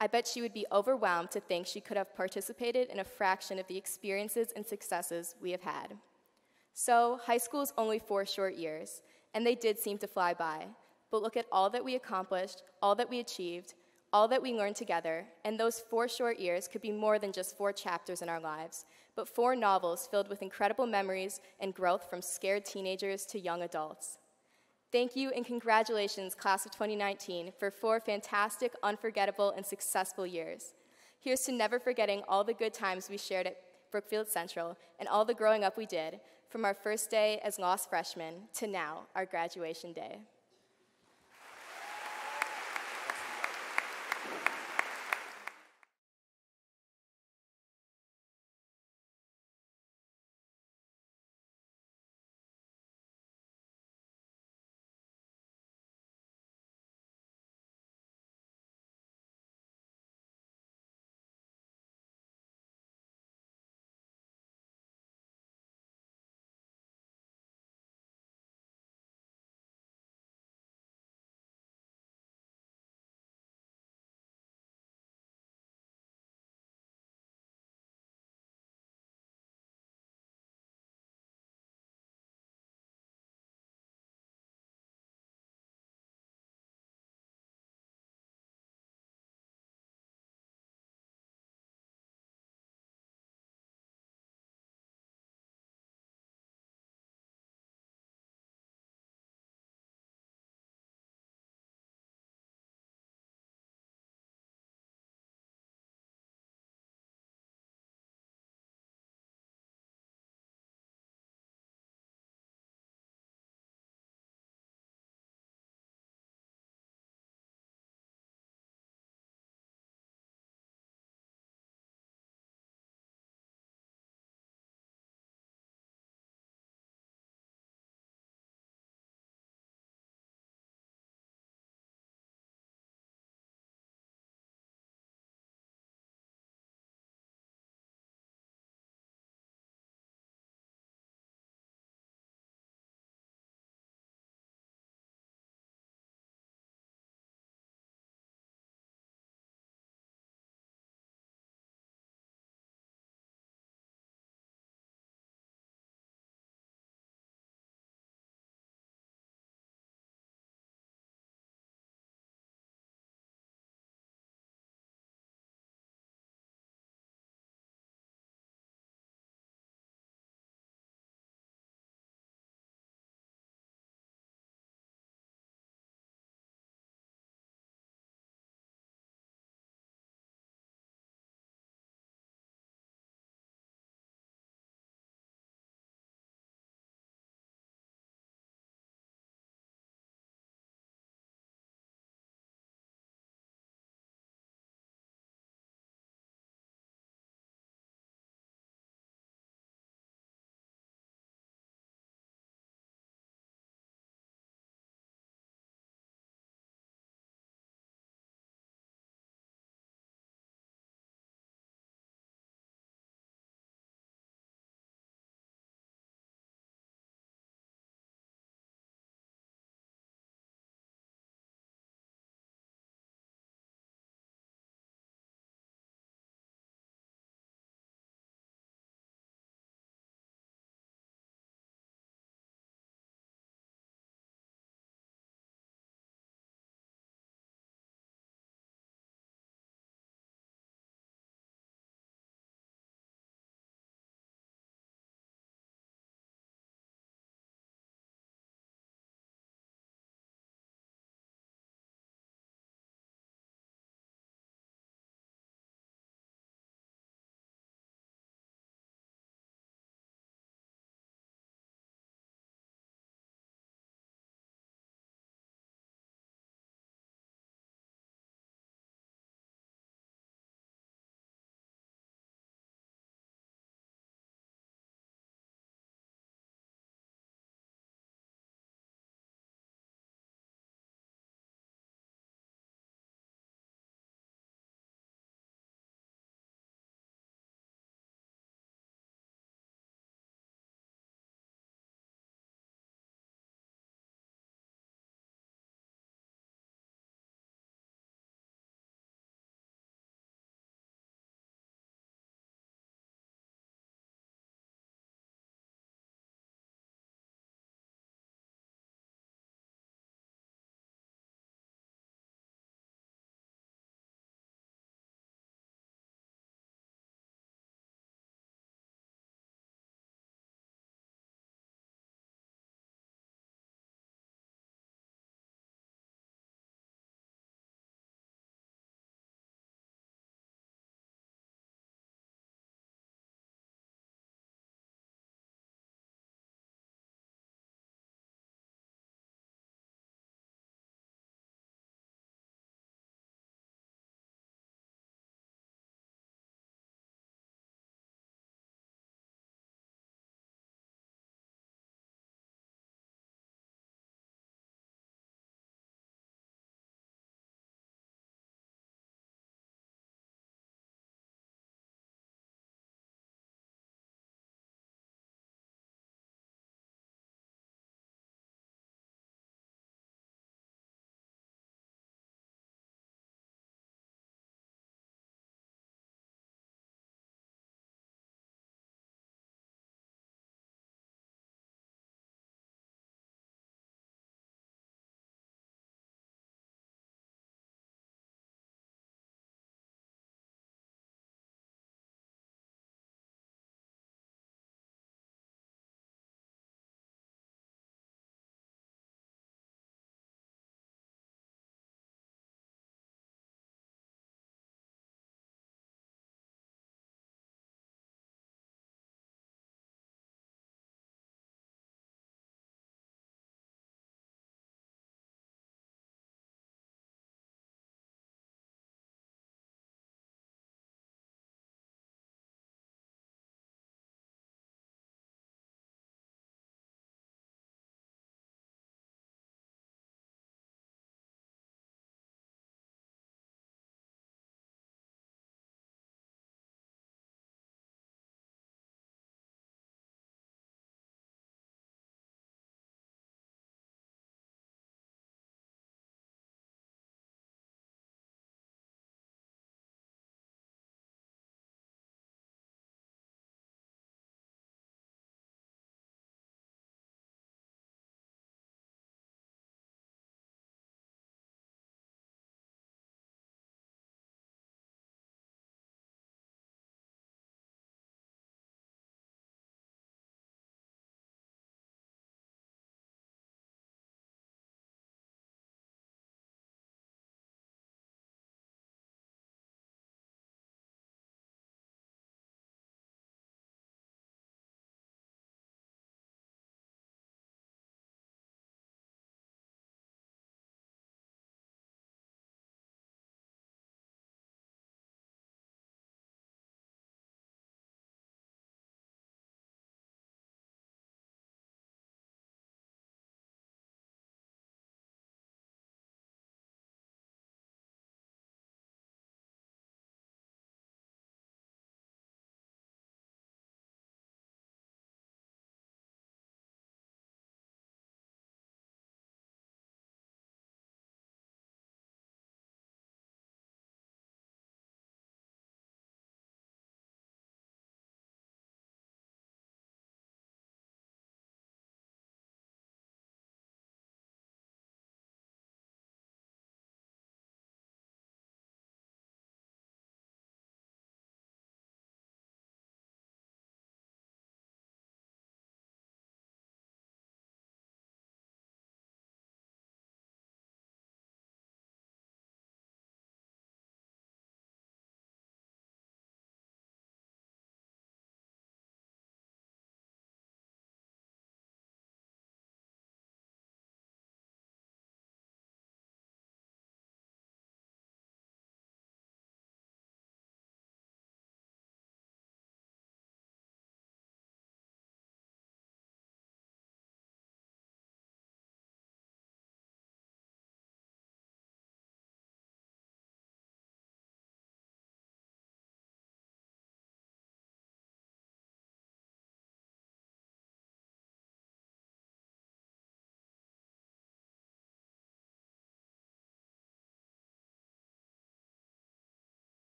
I bet she would be overwhelmed to think she could have participated in a fraction of the experiences and successes we have had. So, high school is only four short years, and they did seem to fly by. But look at all that we accomplished, all that we achieved, all that we learned together, and those four short years could be more than just four chapters in our lives, but four novels filled with incredible memories and growth from scared teenagers to young adults. Thank you and congratulations, class of 2019, for four fantastic, unforgettable, and successful years. Here's to never forgetting all the good times we shared at Brookfield Central and all the growing up we did, from our first day as lost freshmen to now, our graduation day.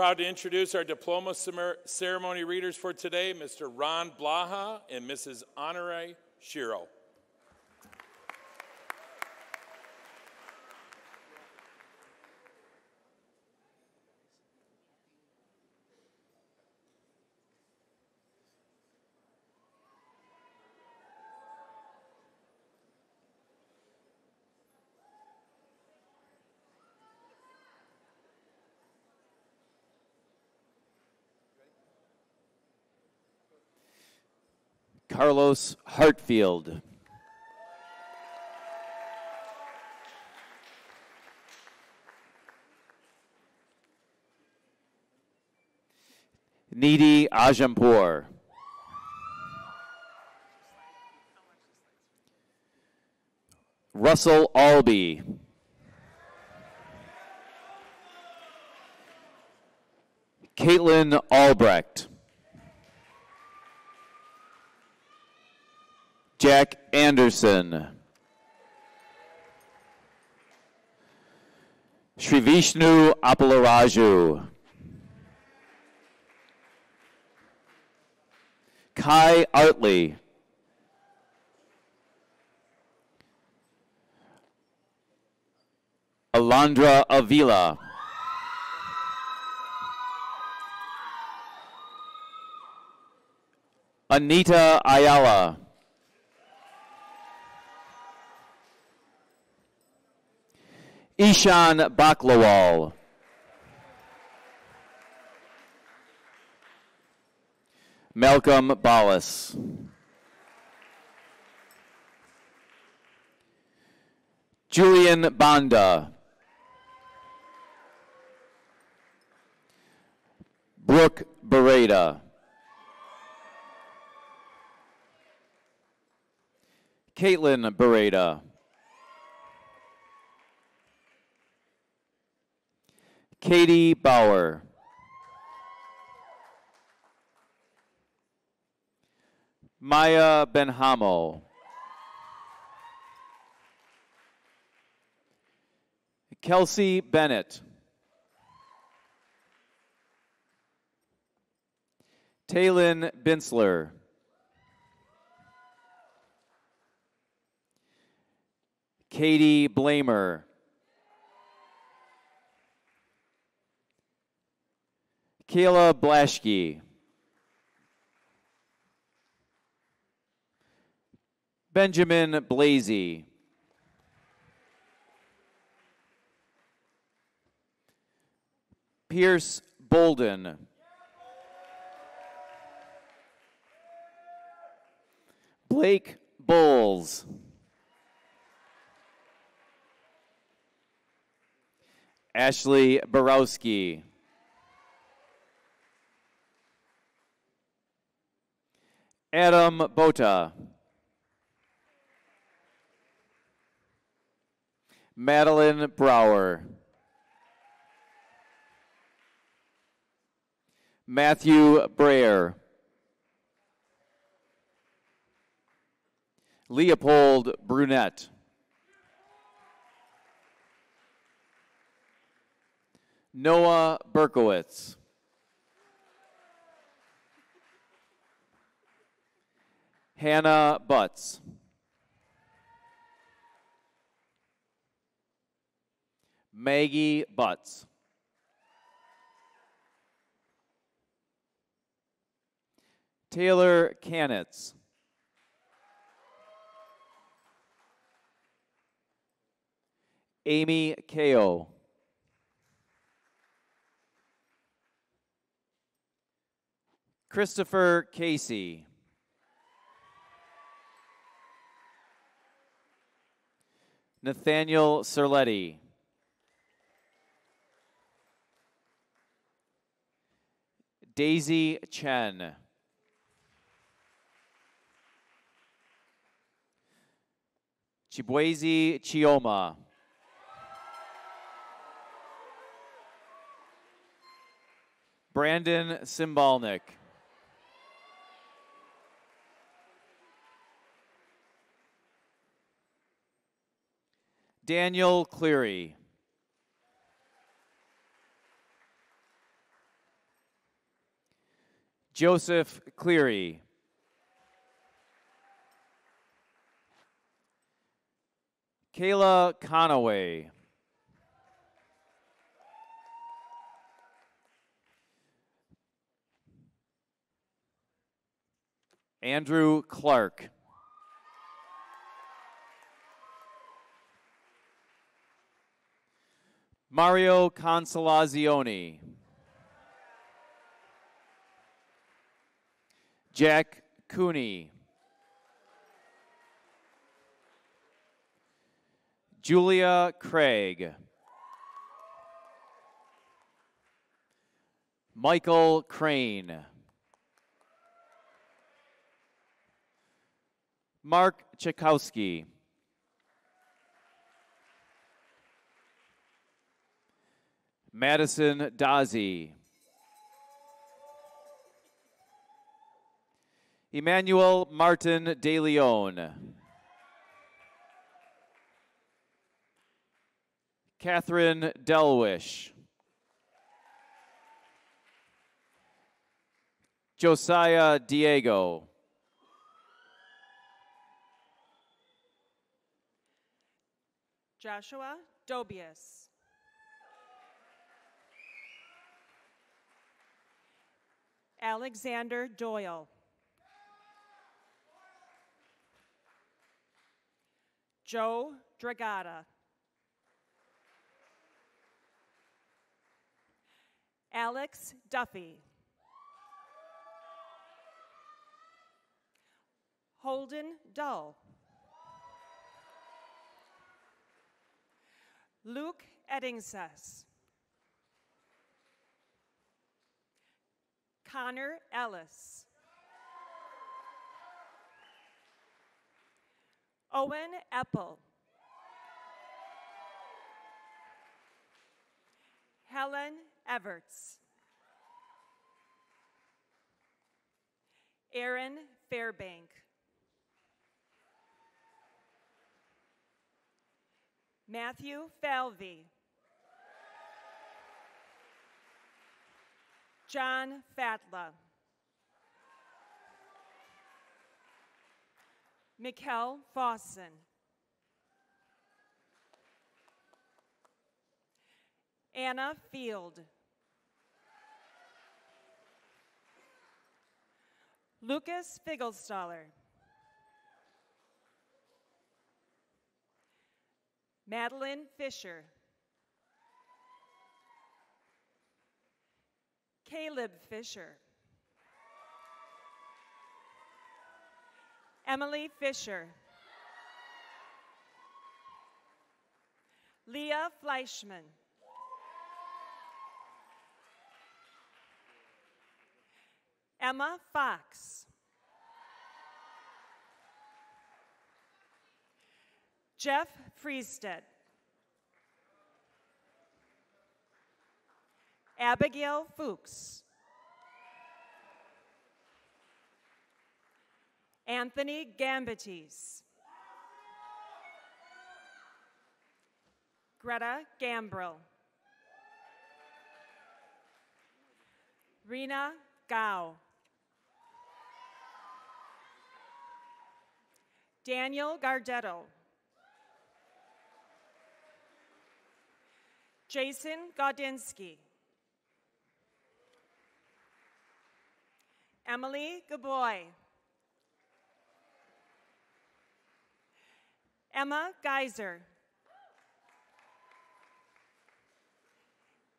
Proud to introduce our diploma ceremony readers for today, Mr. Ron Blaha and Mrs. Honore Shiro.
Carlos Hartfield. Needy Ajampur. Russell Albee. Caitlin Albrecht. Jack Anderson. Sri Vishnu Apalaraju. Kai Artley. Alondra Avila. Anita Ayala. Ishan Baklawal. Malcolm Ballas. Julian Banda. Brooke Bereda. Caitlin Bereda. Katie Bauer. Maya Benhamo. Kelsey Bennett. Taylin Binsler. Katie Blamer. Kayla Blaschke. Benjamin Blazy. Pierce Bolden. Blake Bowles. Ashley Borowski. Adam Bota. Madeline Brower. Matthew Brayer. Leopold Brunette. Noah Berkowitz. Hannah Butts. Maggie Butts. Taylor Canitz. Amy Ko. Christopher Casey. Nathaniel Serletti. Daisy Chen. Chibwezi Chioma. Brandon Simbalnik. Daniel Cleary. Joseph Cleary. Kayla Conaway. Andrew Clark. Mario Consolazioni. Jack Cooney. Julia Craig. Michael Crane. Mark Chakowski. Madison Dazi. Emmanuel Martin De Leon. Catherine Delwish. Josiah Diego.
Joshua Dobius. Alexander Doyle. Joe Dragata. Alex Duffy. Holden Dull. Luke Eddingses. Connor Ellis. Owen Epple. Helen Everts. Aaron Fairbank. Matthew Falvey. John Fatla. Mikkel Fossen. Anna Field. Lucas Figelstaller. Madeline Fisher. Caleb Fisher. Emily Fisher. Leah Fleischman. Emma Fox. Jeff Friestead. Abigail Fuchs. Anthony Gambites. Greta Gambrill. Rena Gao. Daniel Gardetto. Jason Gaudinsky. Emily Gaboy. Emma Geyser.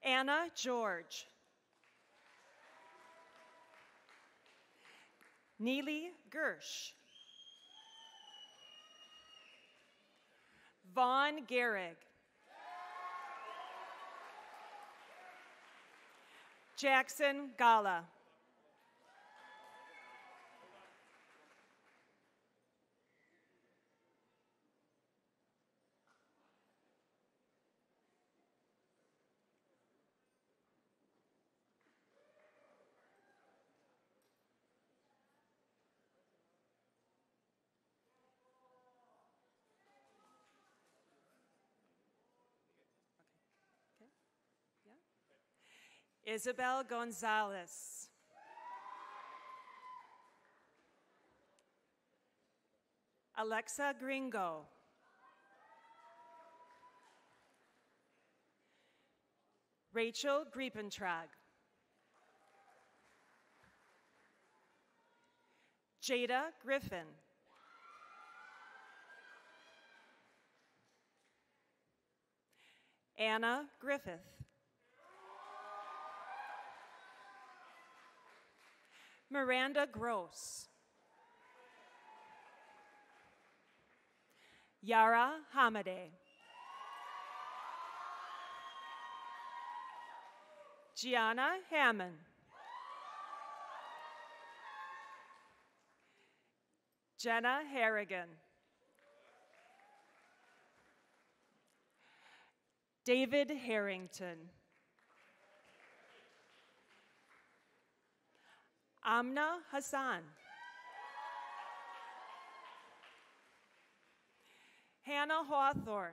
Anna George. Neely Gersh. Vaughn Gehrig. Jackson Gala. Isabel Gonzalez. Alexa Gringo. Rachel Griepentrag. Jada Griffin. Anna Griffith. Miranda Gross. Yara Hamadeh. Gianna Hammond. Jenna Harrigan. David Harrington. Amna Hassan. Hannah Hawthorne.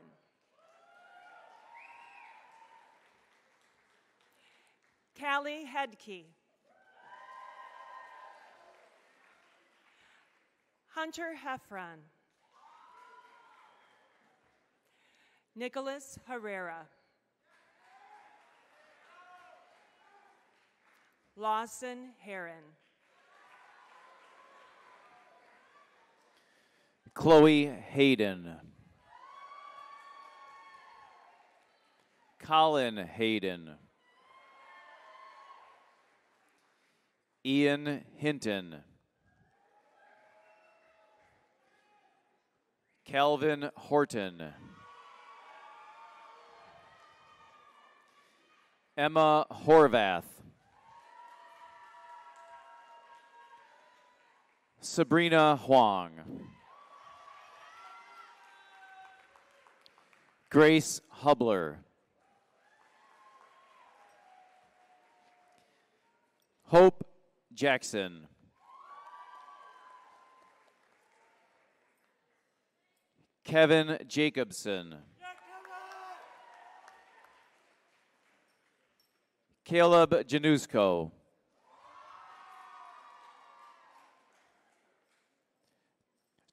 Callie Hedke. Hunter Heffron. Nicholas Herrera. Lawson Heron.
Chloe Hayden. Colin Hayden. Ian Hinton. Calvin Horton. Emma Horvath. Sabrina Huang. Grace Hubler. Hope Jackson. Kevin Jacobson. Caleb Janusko.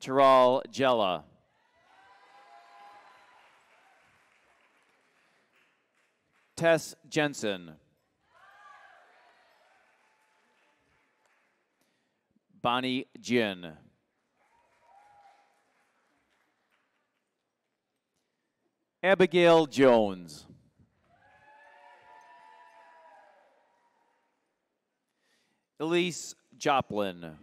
Teral Jella. Tess Jensen. Bonnie Jin. Abigail Jones. Elise Joplin.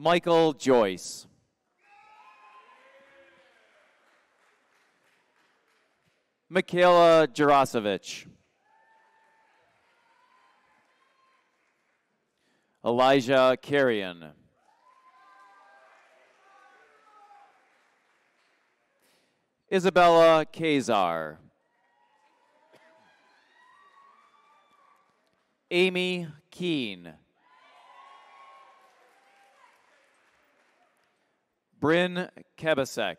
Michael Joyce. Michaela Jarosevich. Elijah Carrion. Isabella Kazar. Amy Keene. Bryn Kebasek.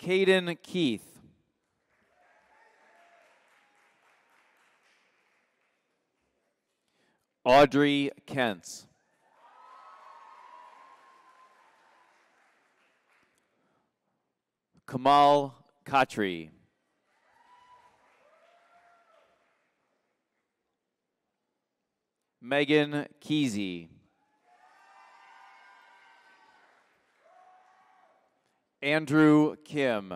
Caden Keith. Audrey Kentz. Kamal Khatri. Megan Kesey. Andrew Kim.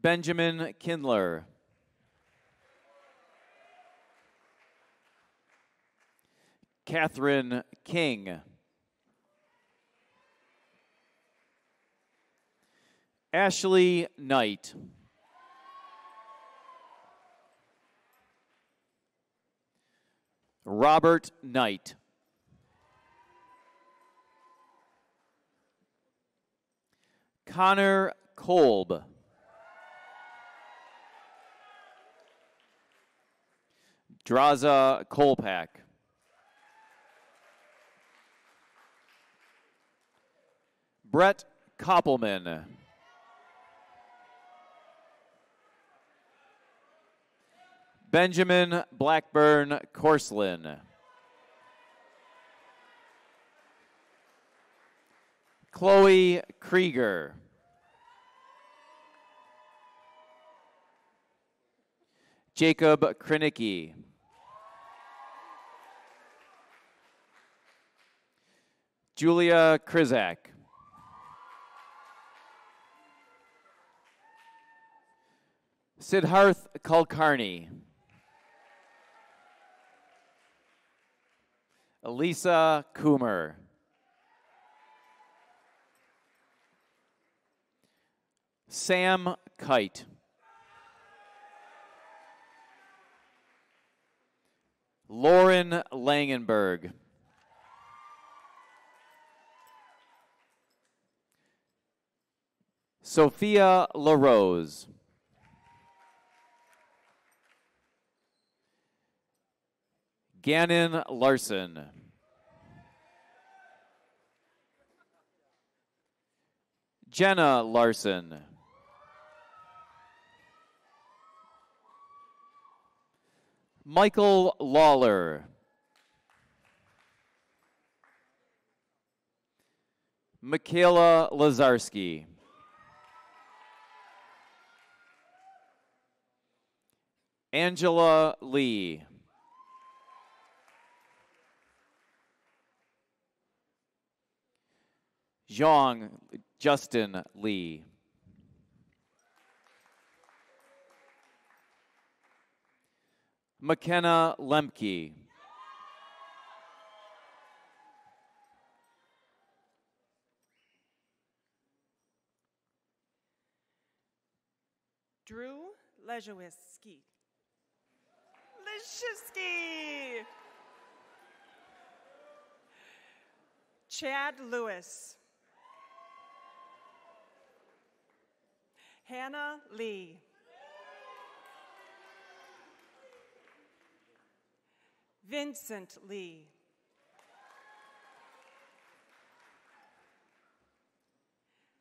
Benjamin Kindler. Catherine King. Ashley Knight. Robert Knight. Connor Kolb. Draza Kolpak. Brett Koppelman. Benjamin Blackburn Corslin. Chloe Krieger. Jacob Krinicki. Julia Krizak. Siddharth Kulkarni. Elisa Coomer. Sam Kite. Lauren Langenberg. Sophia LaRose. Gannon Larson. Jenna Larson. Michael Lawler. Michaela Lazarski. Angela Lee. Zhang Justin Lee. McKenna Lemke.
Drew Lejewiski. Leszewski. Chad Lewis. Hannah Lee. Vincent Lee.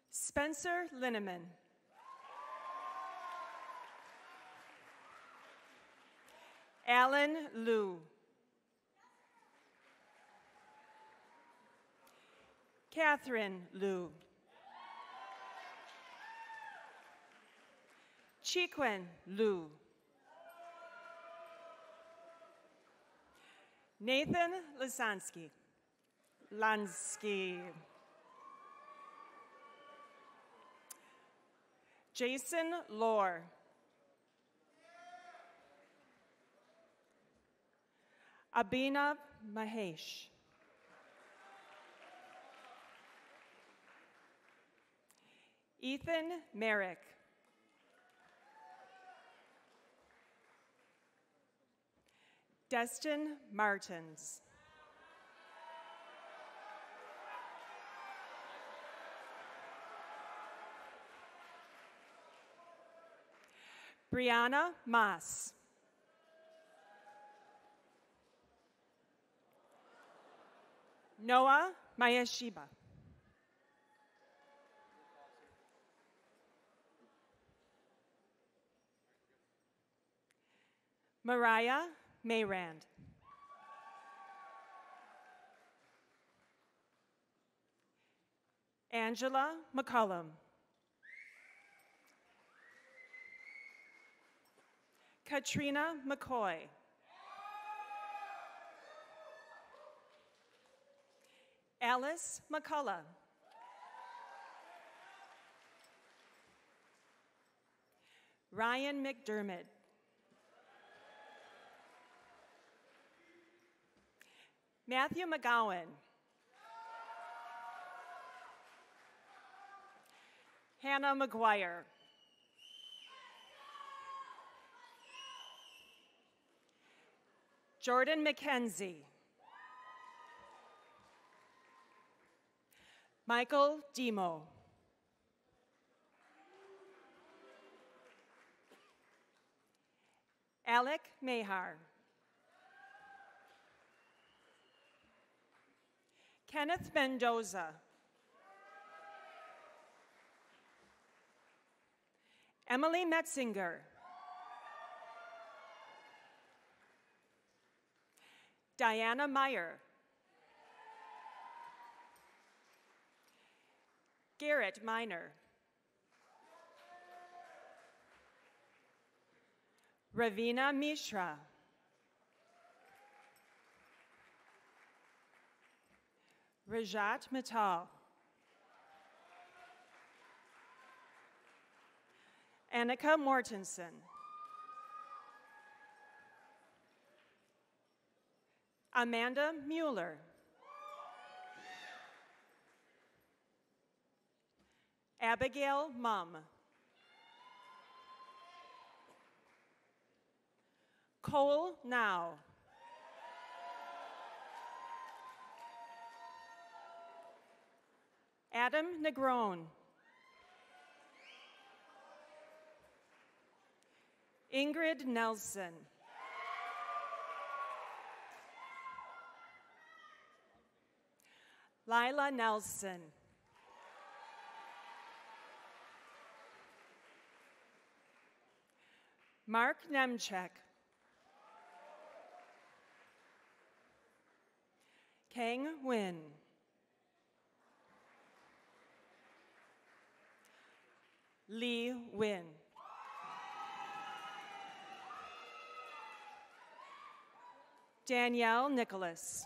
Spencer Linneman. Alan Liu. Catherine Liu. Chiquen Liu. Nathan Lasansky. Lansky. Jason Lore. Abhinav Mahesh. Ethan Merrick. Destin Martins. Brianna Moss. Noah Mayashiba. Mariah Mayrand. Angela McCullum. Katrina McCoy. Alice McCullough. Ryan McDermott. Matthew McGowan. Hannah McGuire. Jordan McKenzie. Michael Demo. Alec Mahar. Kenneth Mendoza. Emily Metzinger. Diana Meyer. Garrett Miner. Ravina Mishra. Rajat Mittal. Annika Mortensen. Amanda Mueller. Abigail Mum. Cole Now. Adam Negron. Ingrid Nelson. Lila Nelson. Mark Nemchek. Kang Win. Lee Win. Danielle Nicholas.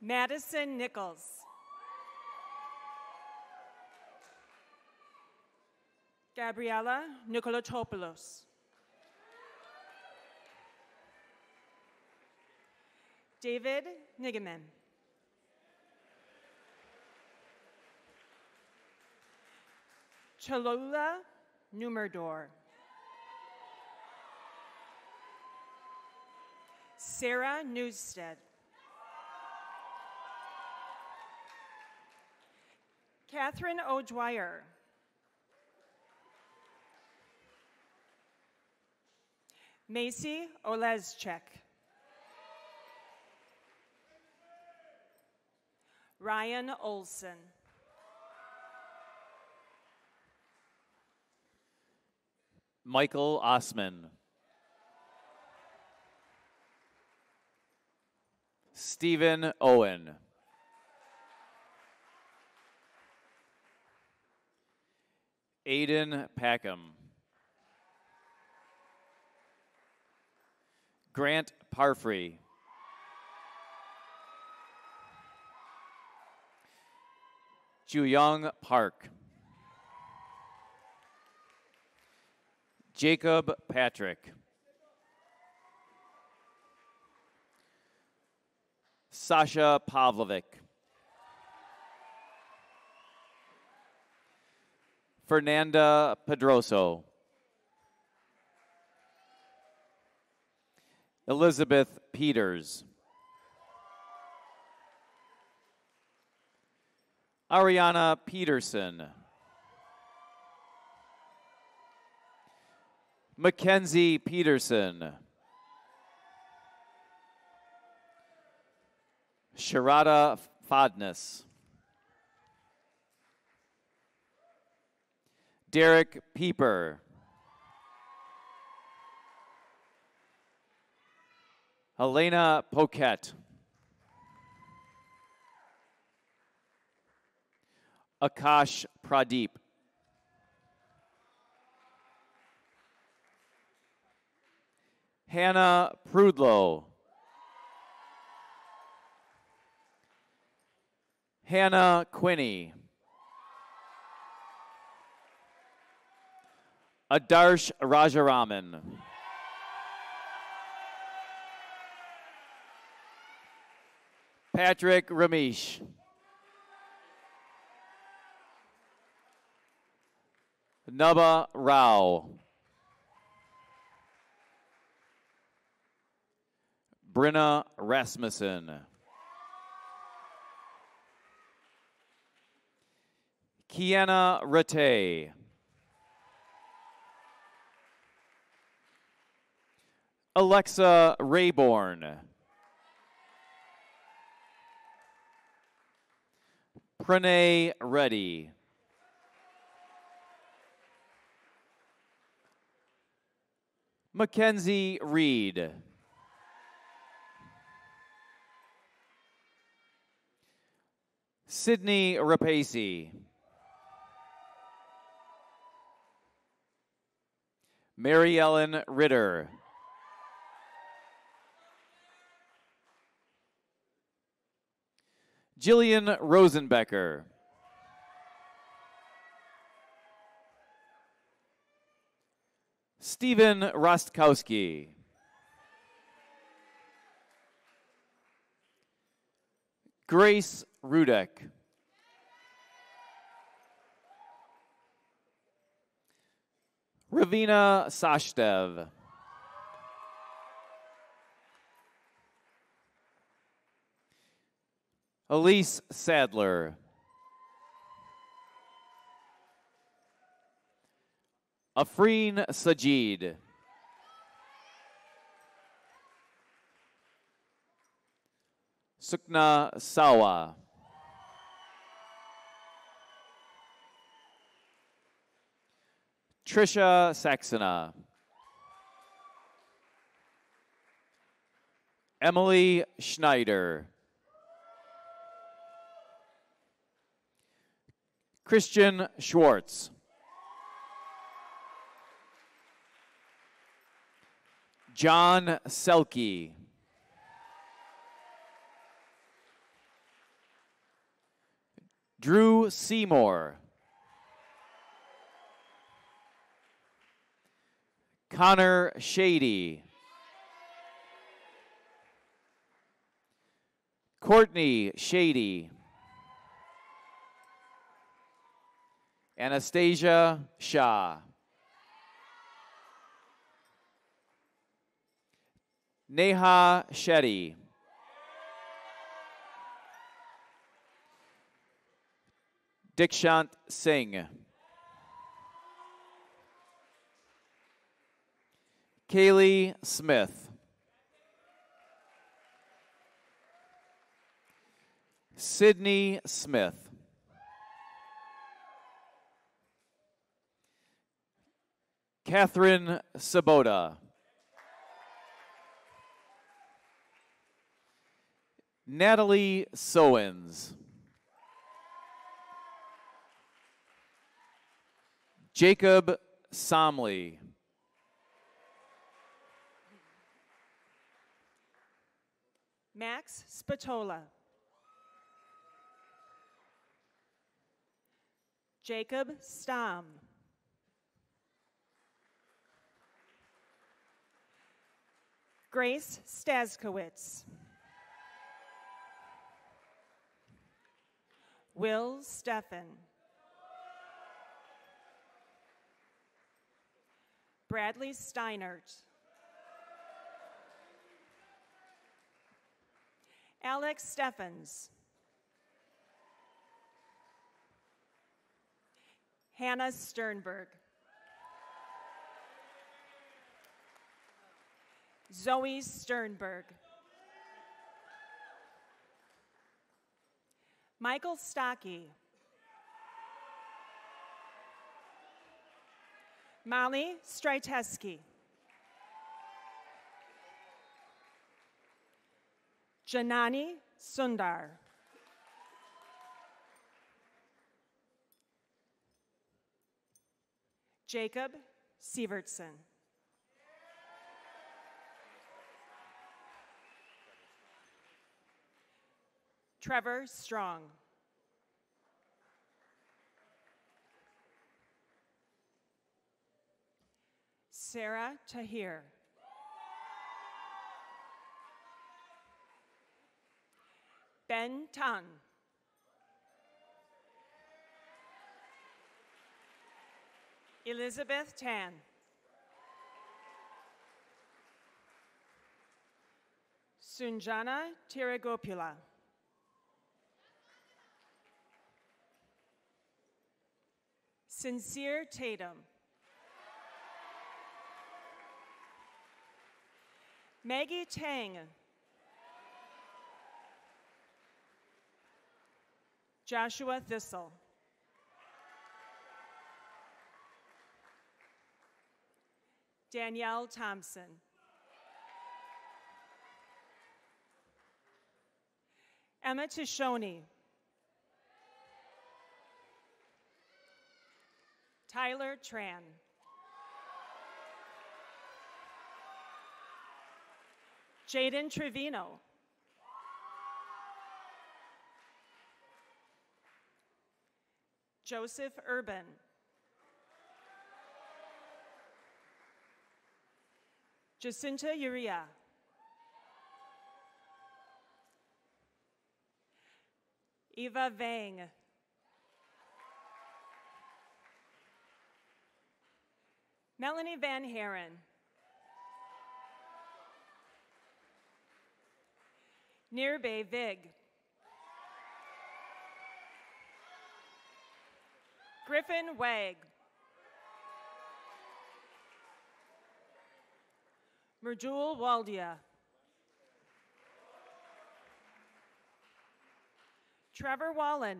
Madison Nichols. Gabriella Nikolotopoulos. David Nigaman. Cholula Numerdor. Sarah Newstead. Catherine O'Dwyer. Macy Oleszczek. Ryan Olson.
Michael Osman. Stephen Owen. Aiden Packham. Grant Parfrey. Juyong Park. Jacob Patrick. Sasha Pavlovic. Fernanda Pedroso. Elizabeth Peters. Ariana Peterson. Mackenzie Peterson. Sharada Fodness. Derek Pieper. Helena Poquette. Akash Pradeep. Hannah Prudlow. Hannah Quinney. Adarsh Rajaraman. Patrick Ramesh. Nubba Rao. Brenna Rasmussen. Kiana Rate. Alexa Rayborn. Pranay Reddy. Mackenzie Reed. Sydney Rapace. Mary Ellen Ritter. Jillian Rosenbecker. Stephen Rostkowski. Grace Rudek. Ravina Sashdev. Elise Sadler. Afreen Sajid. Sukna Sawa. Trisha Saxena. Emily Schneider. Christian Schwartz. John Selke. Drew Seymour. Connor Shady. Courtney Shady. Anastasia Shah. Neha Shetty. Dikshant Singh. Kaylee Smith. Sydney Smith. Catherine Sabota. Natalie Sowens. Jacob Somley.
Max Spatola. Jacob Stam. Grace Staskowitz. Will Steffen. Bradley Steinert. Alex Steffens. Hannah Sternberg. Zoe Sternberg. Michael Stocky. Molly Striteski. Janani Sundar. Jacob Sievertson. Trevor Strong. Sarah Tahir. Ben Tan. Elizabeth Tan. Sunjana Tiragopula. Sincere Tatum. Maggie Tang. Joshua Thistle. Danielle Thompson. Emma Tishoni. Tyler Tran. Jaden Trevino. Joseph Urban. Jacinta Uria. Eva Vang. Melanie Van Haren. Nirbay Vig. Griffin Wag. Merjul Waldia. Trevor Wallen.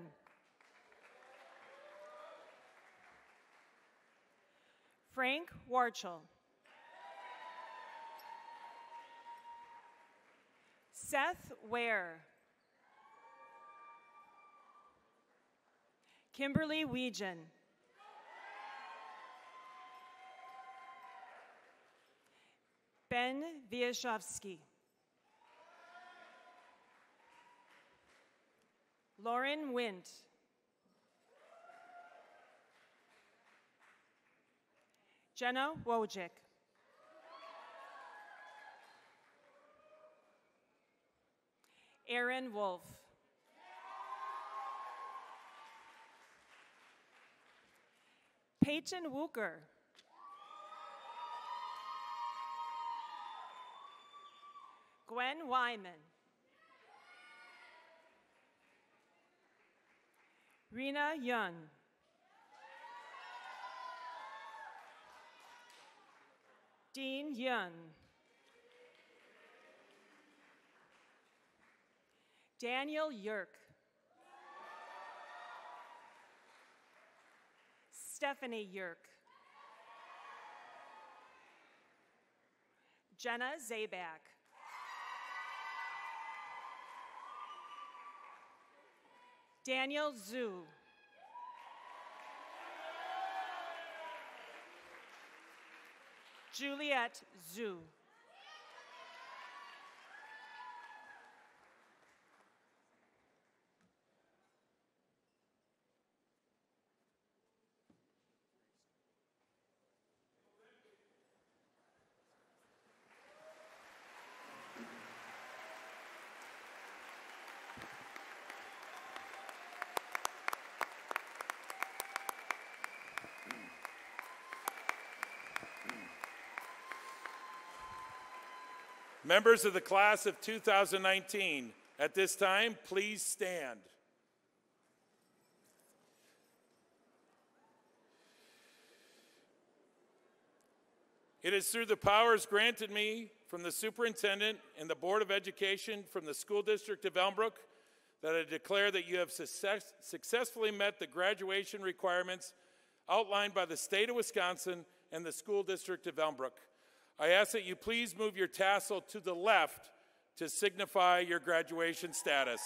Frank Warchel. Seth Ware. Kimberly Weegan. Ben Viashovsky. Lauren Wint. Jenna Wojcik. Aaron Wolf. Peyton Wooker. Gwen Wyman. Rena Young. Dean Young. Daniel Yerk. Stephanie Yerk. Jenna Zabak. Daniel Zhu. Juliet Zhu.
Members of the class of 2019, at this time, please stand. It is through the powers granted me from the superintendent and the Board of Education from the School District of Elmbrook that I declare that you have success- successfully met the graduation requirements outlined by the state of Wisconsin and the School District of Elmbrook. I ask that you please move your tassel to the left to signify your graduation status.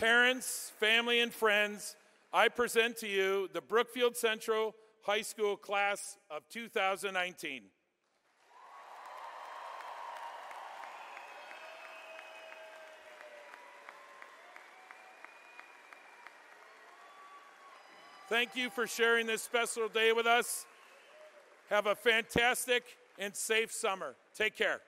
Parents, family, and friends, I present to you the Brookfield Central High School class of 2019. Thank you for sharing this special day with us. Have a fantastic and safe summer. Take care.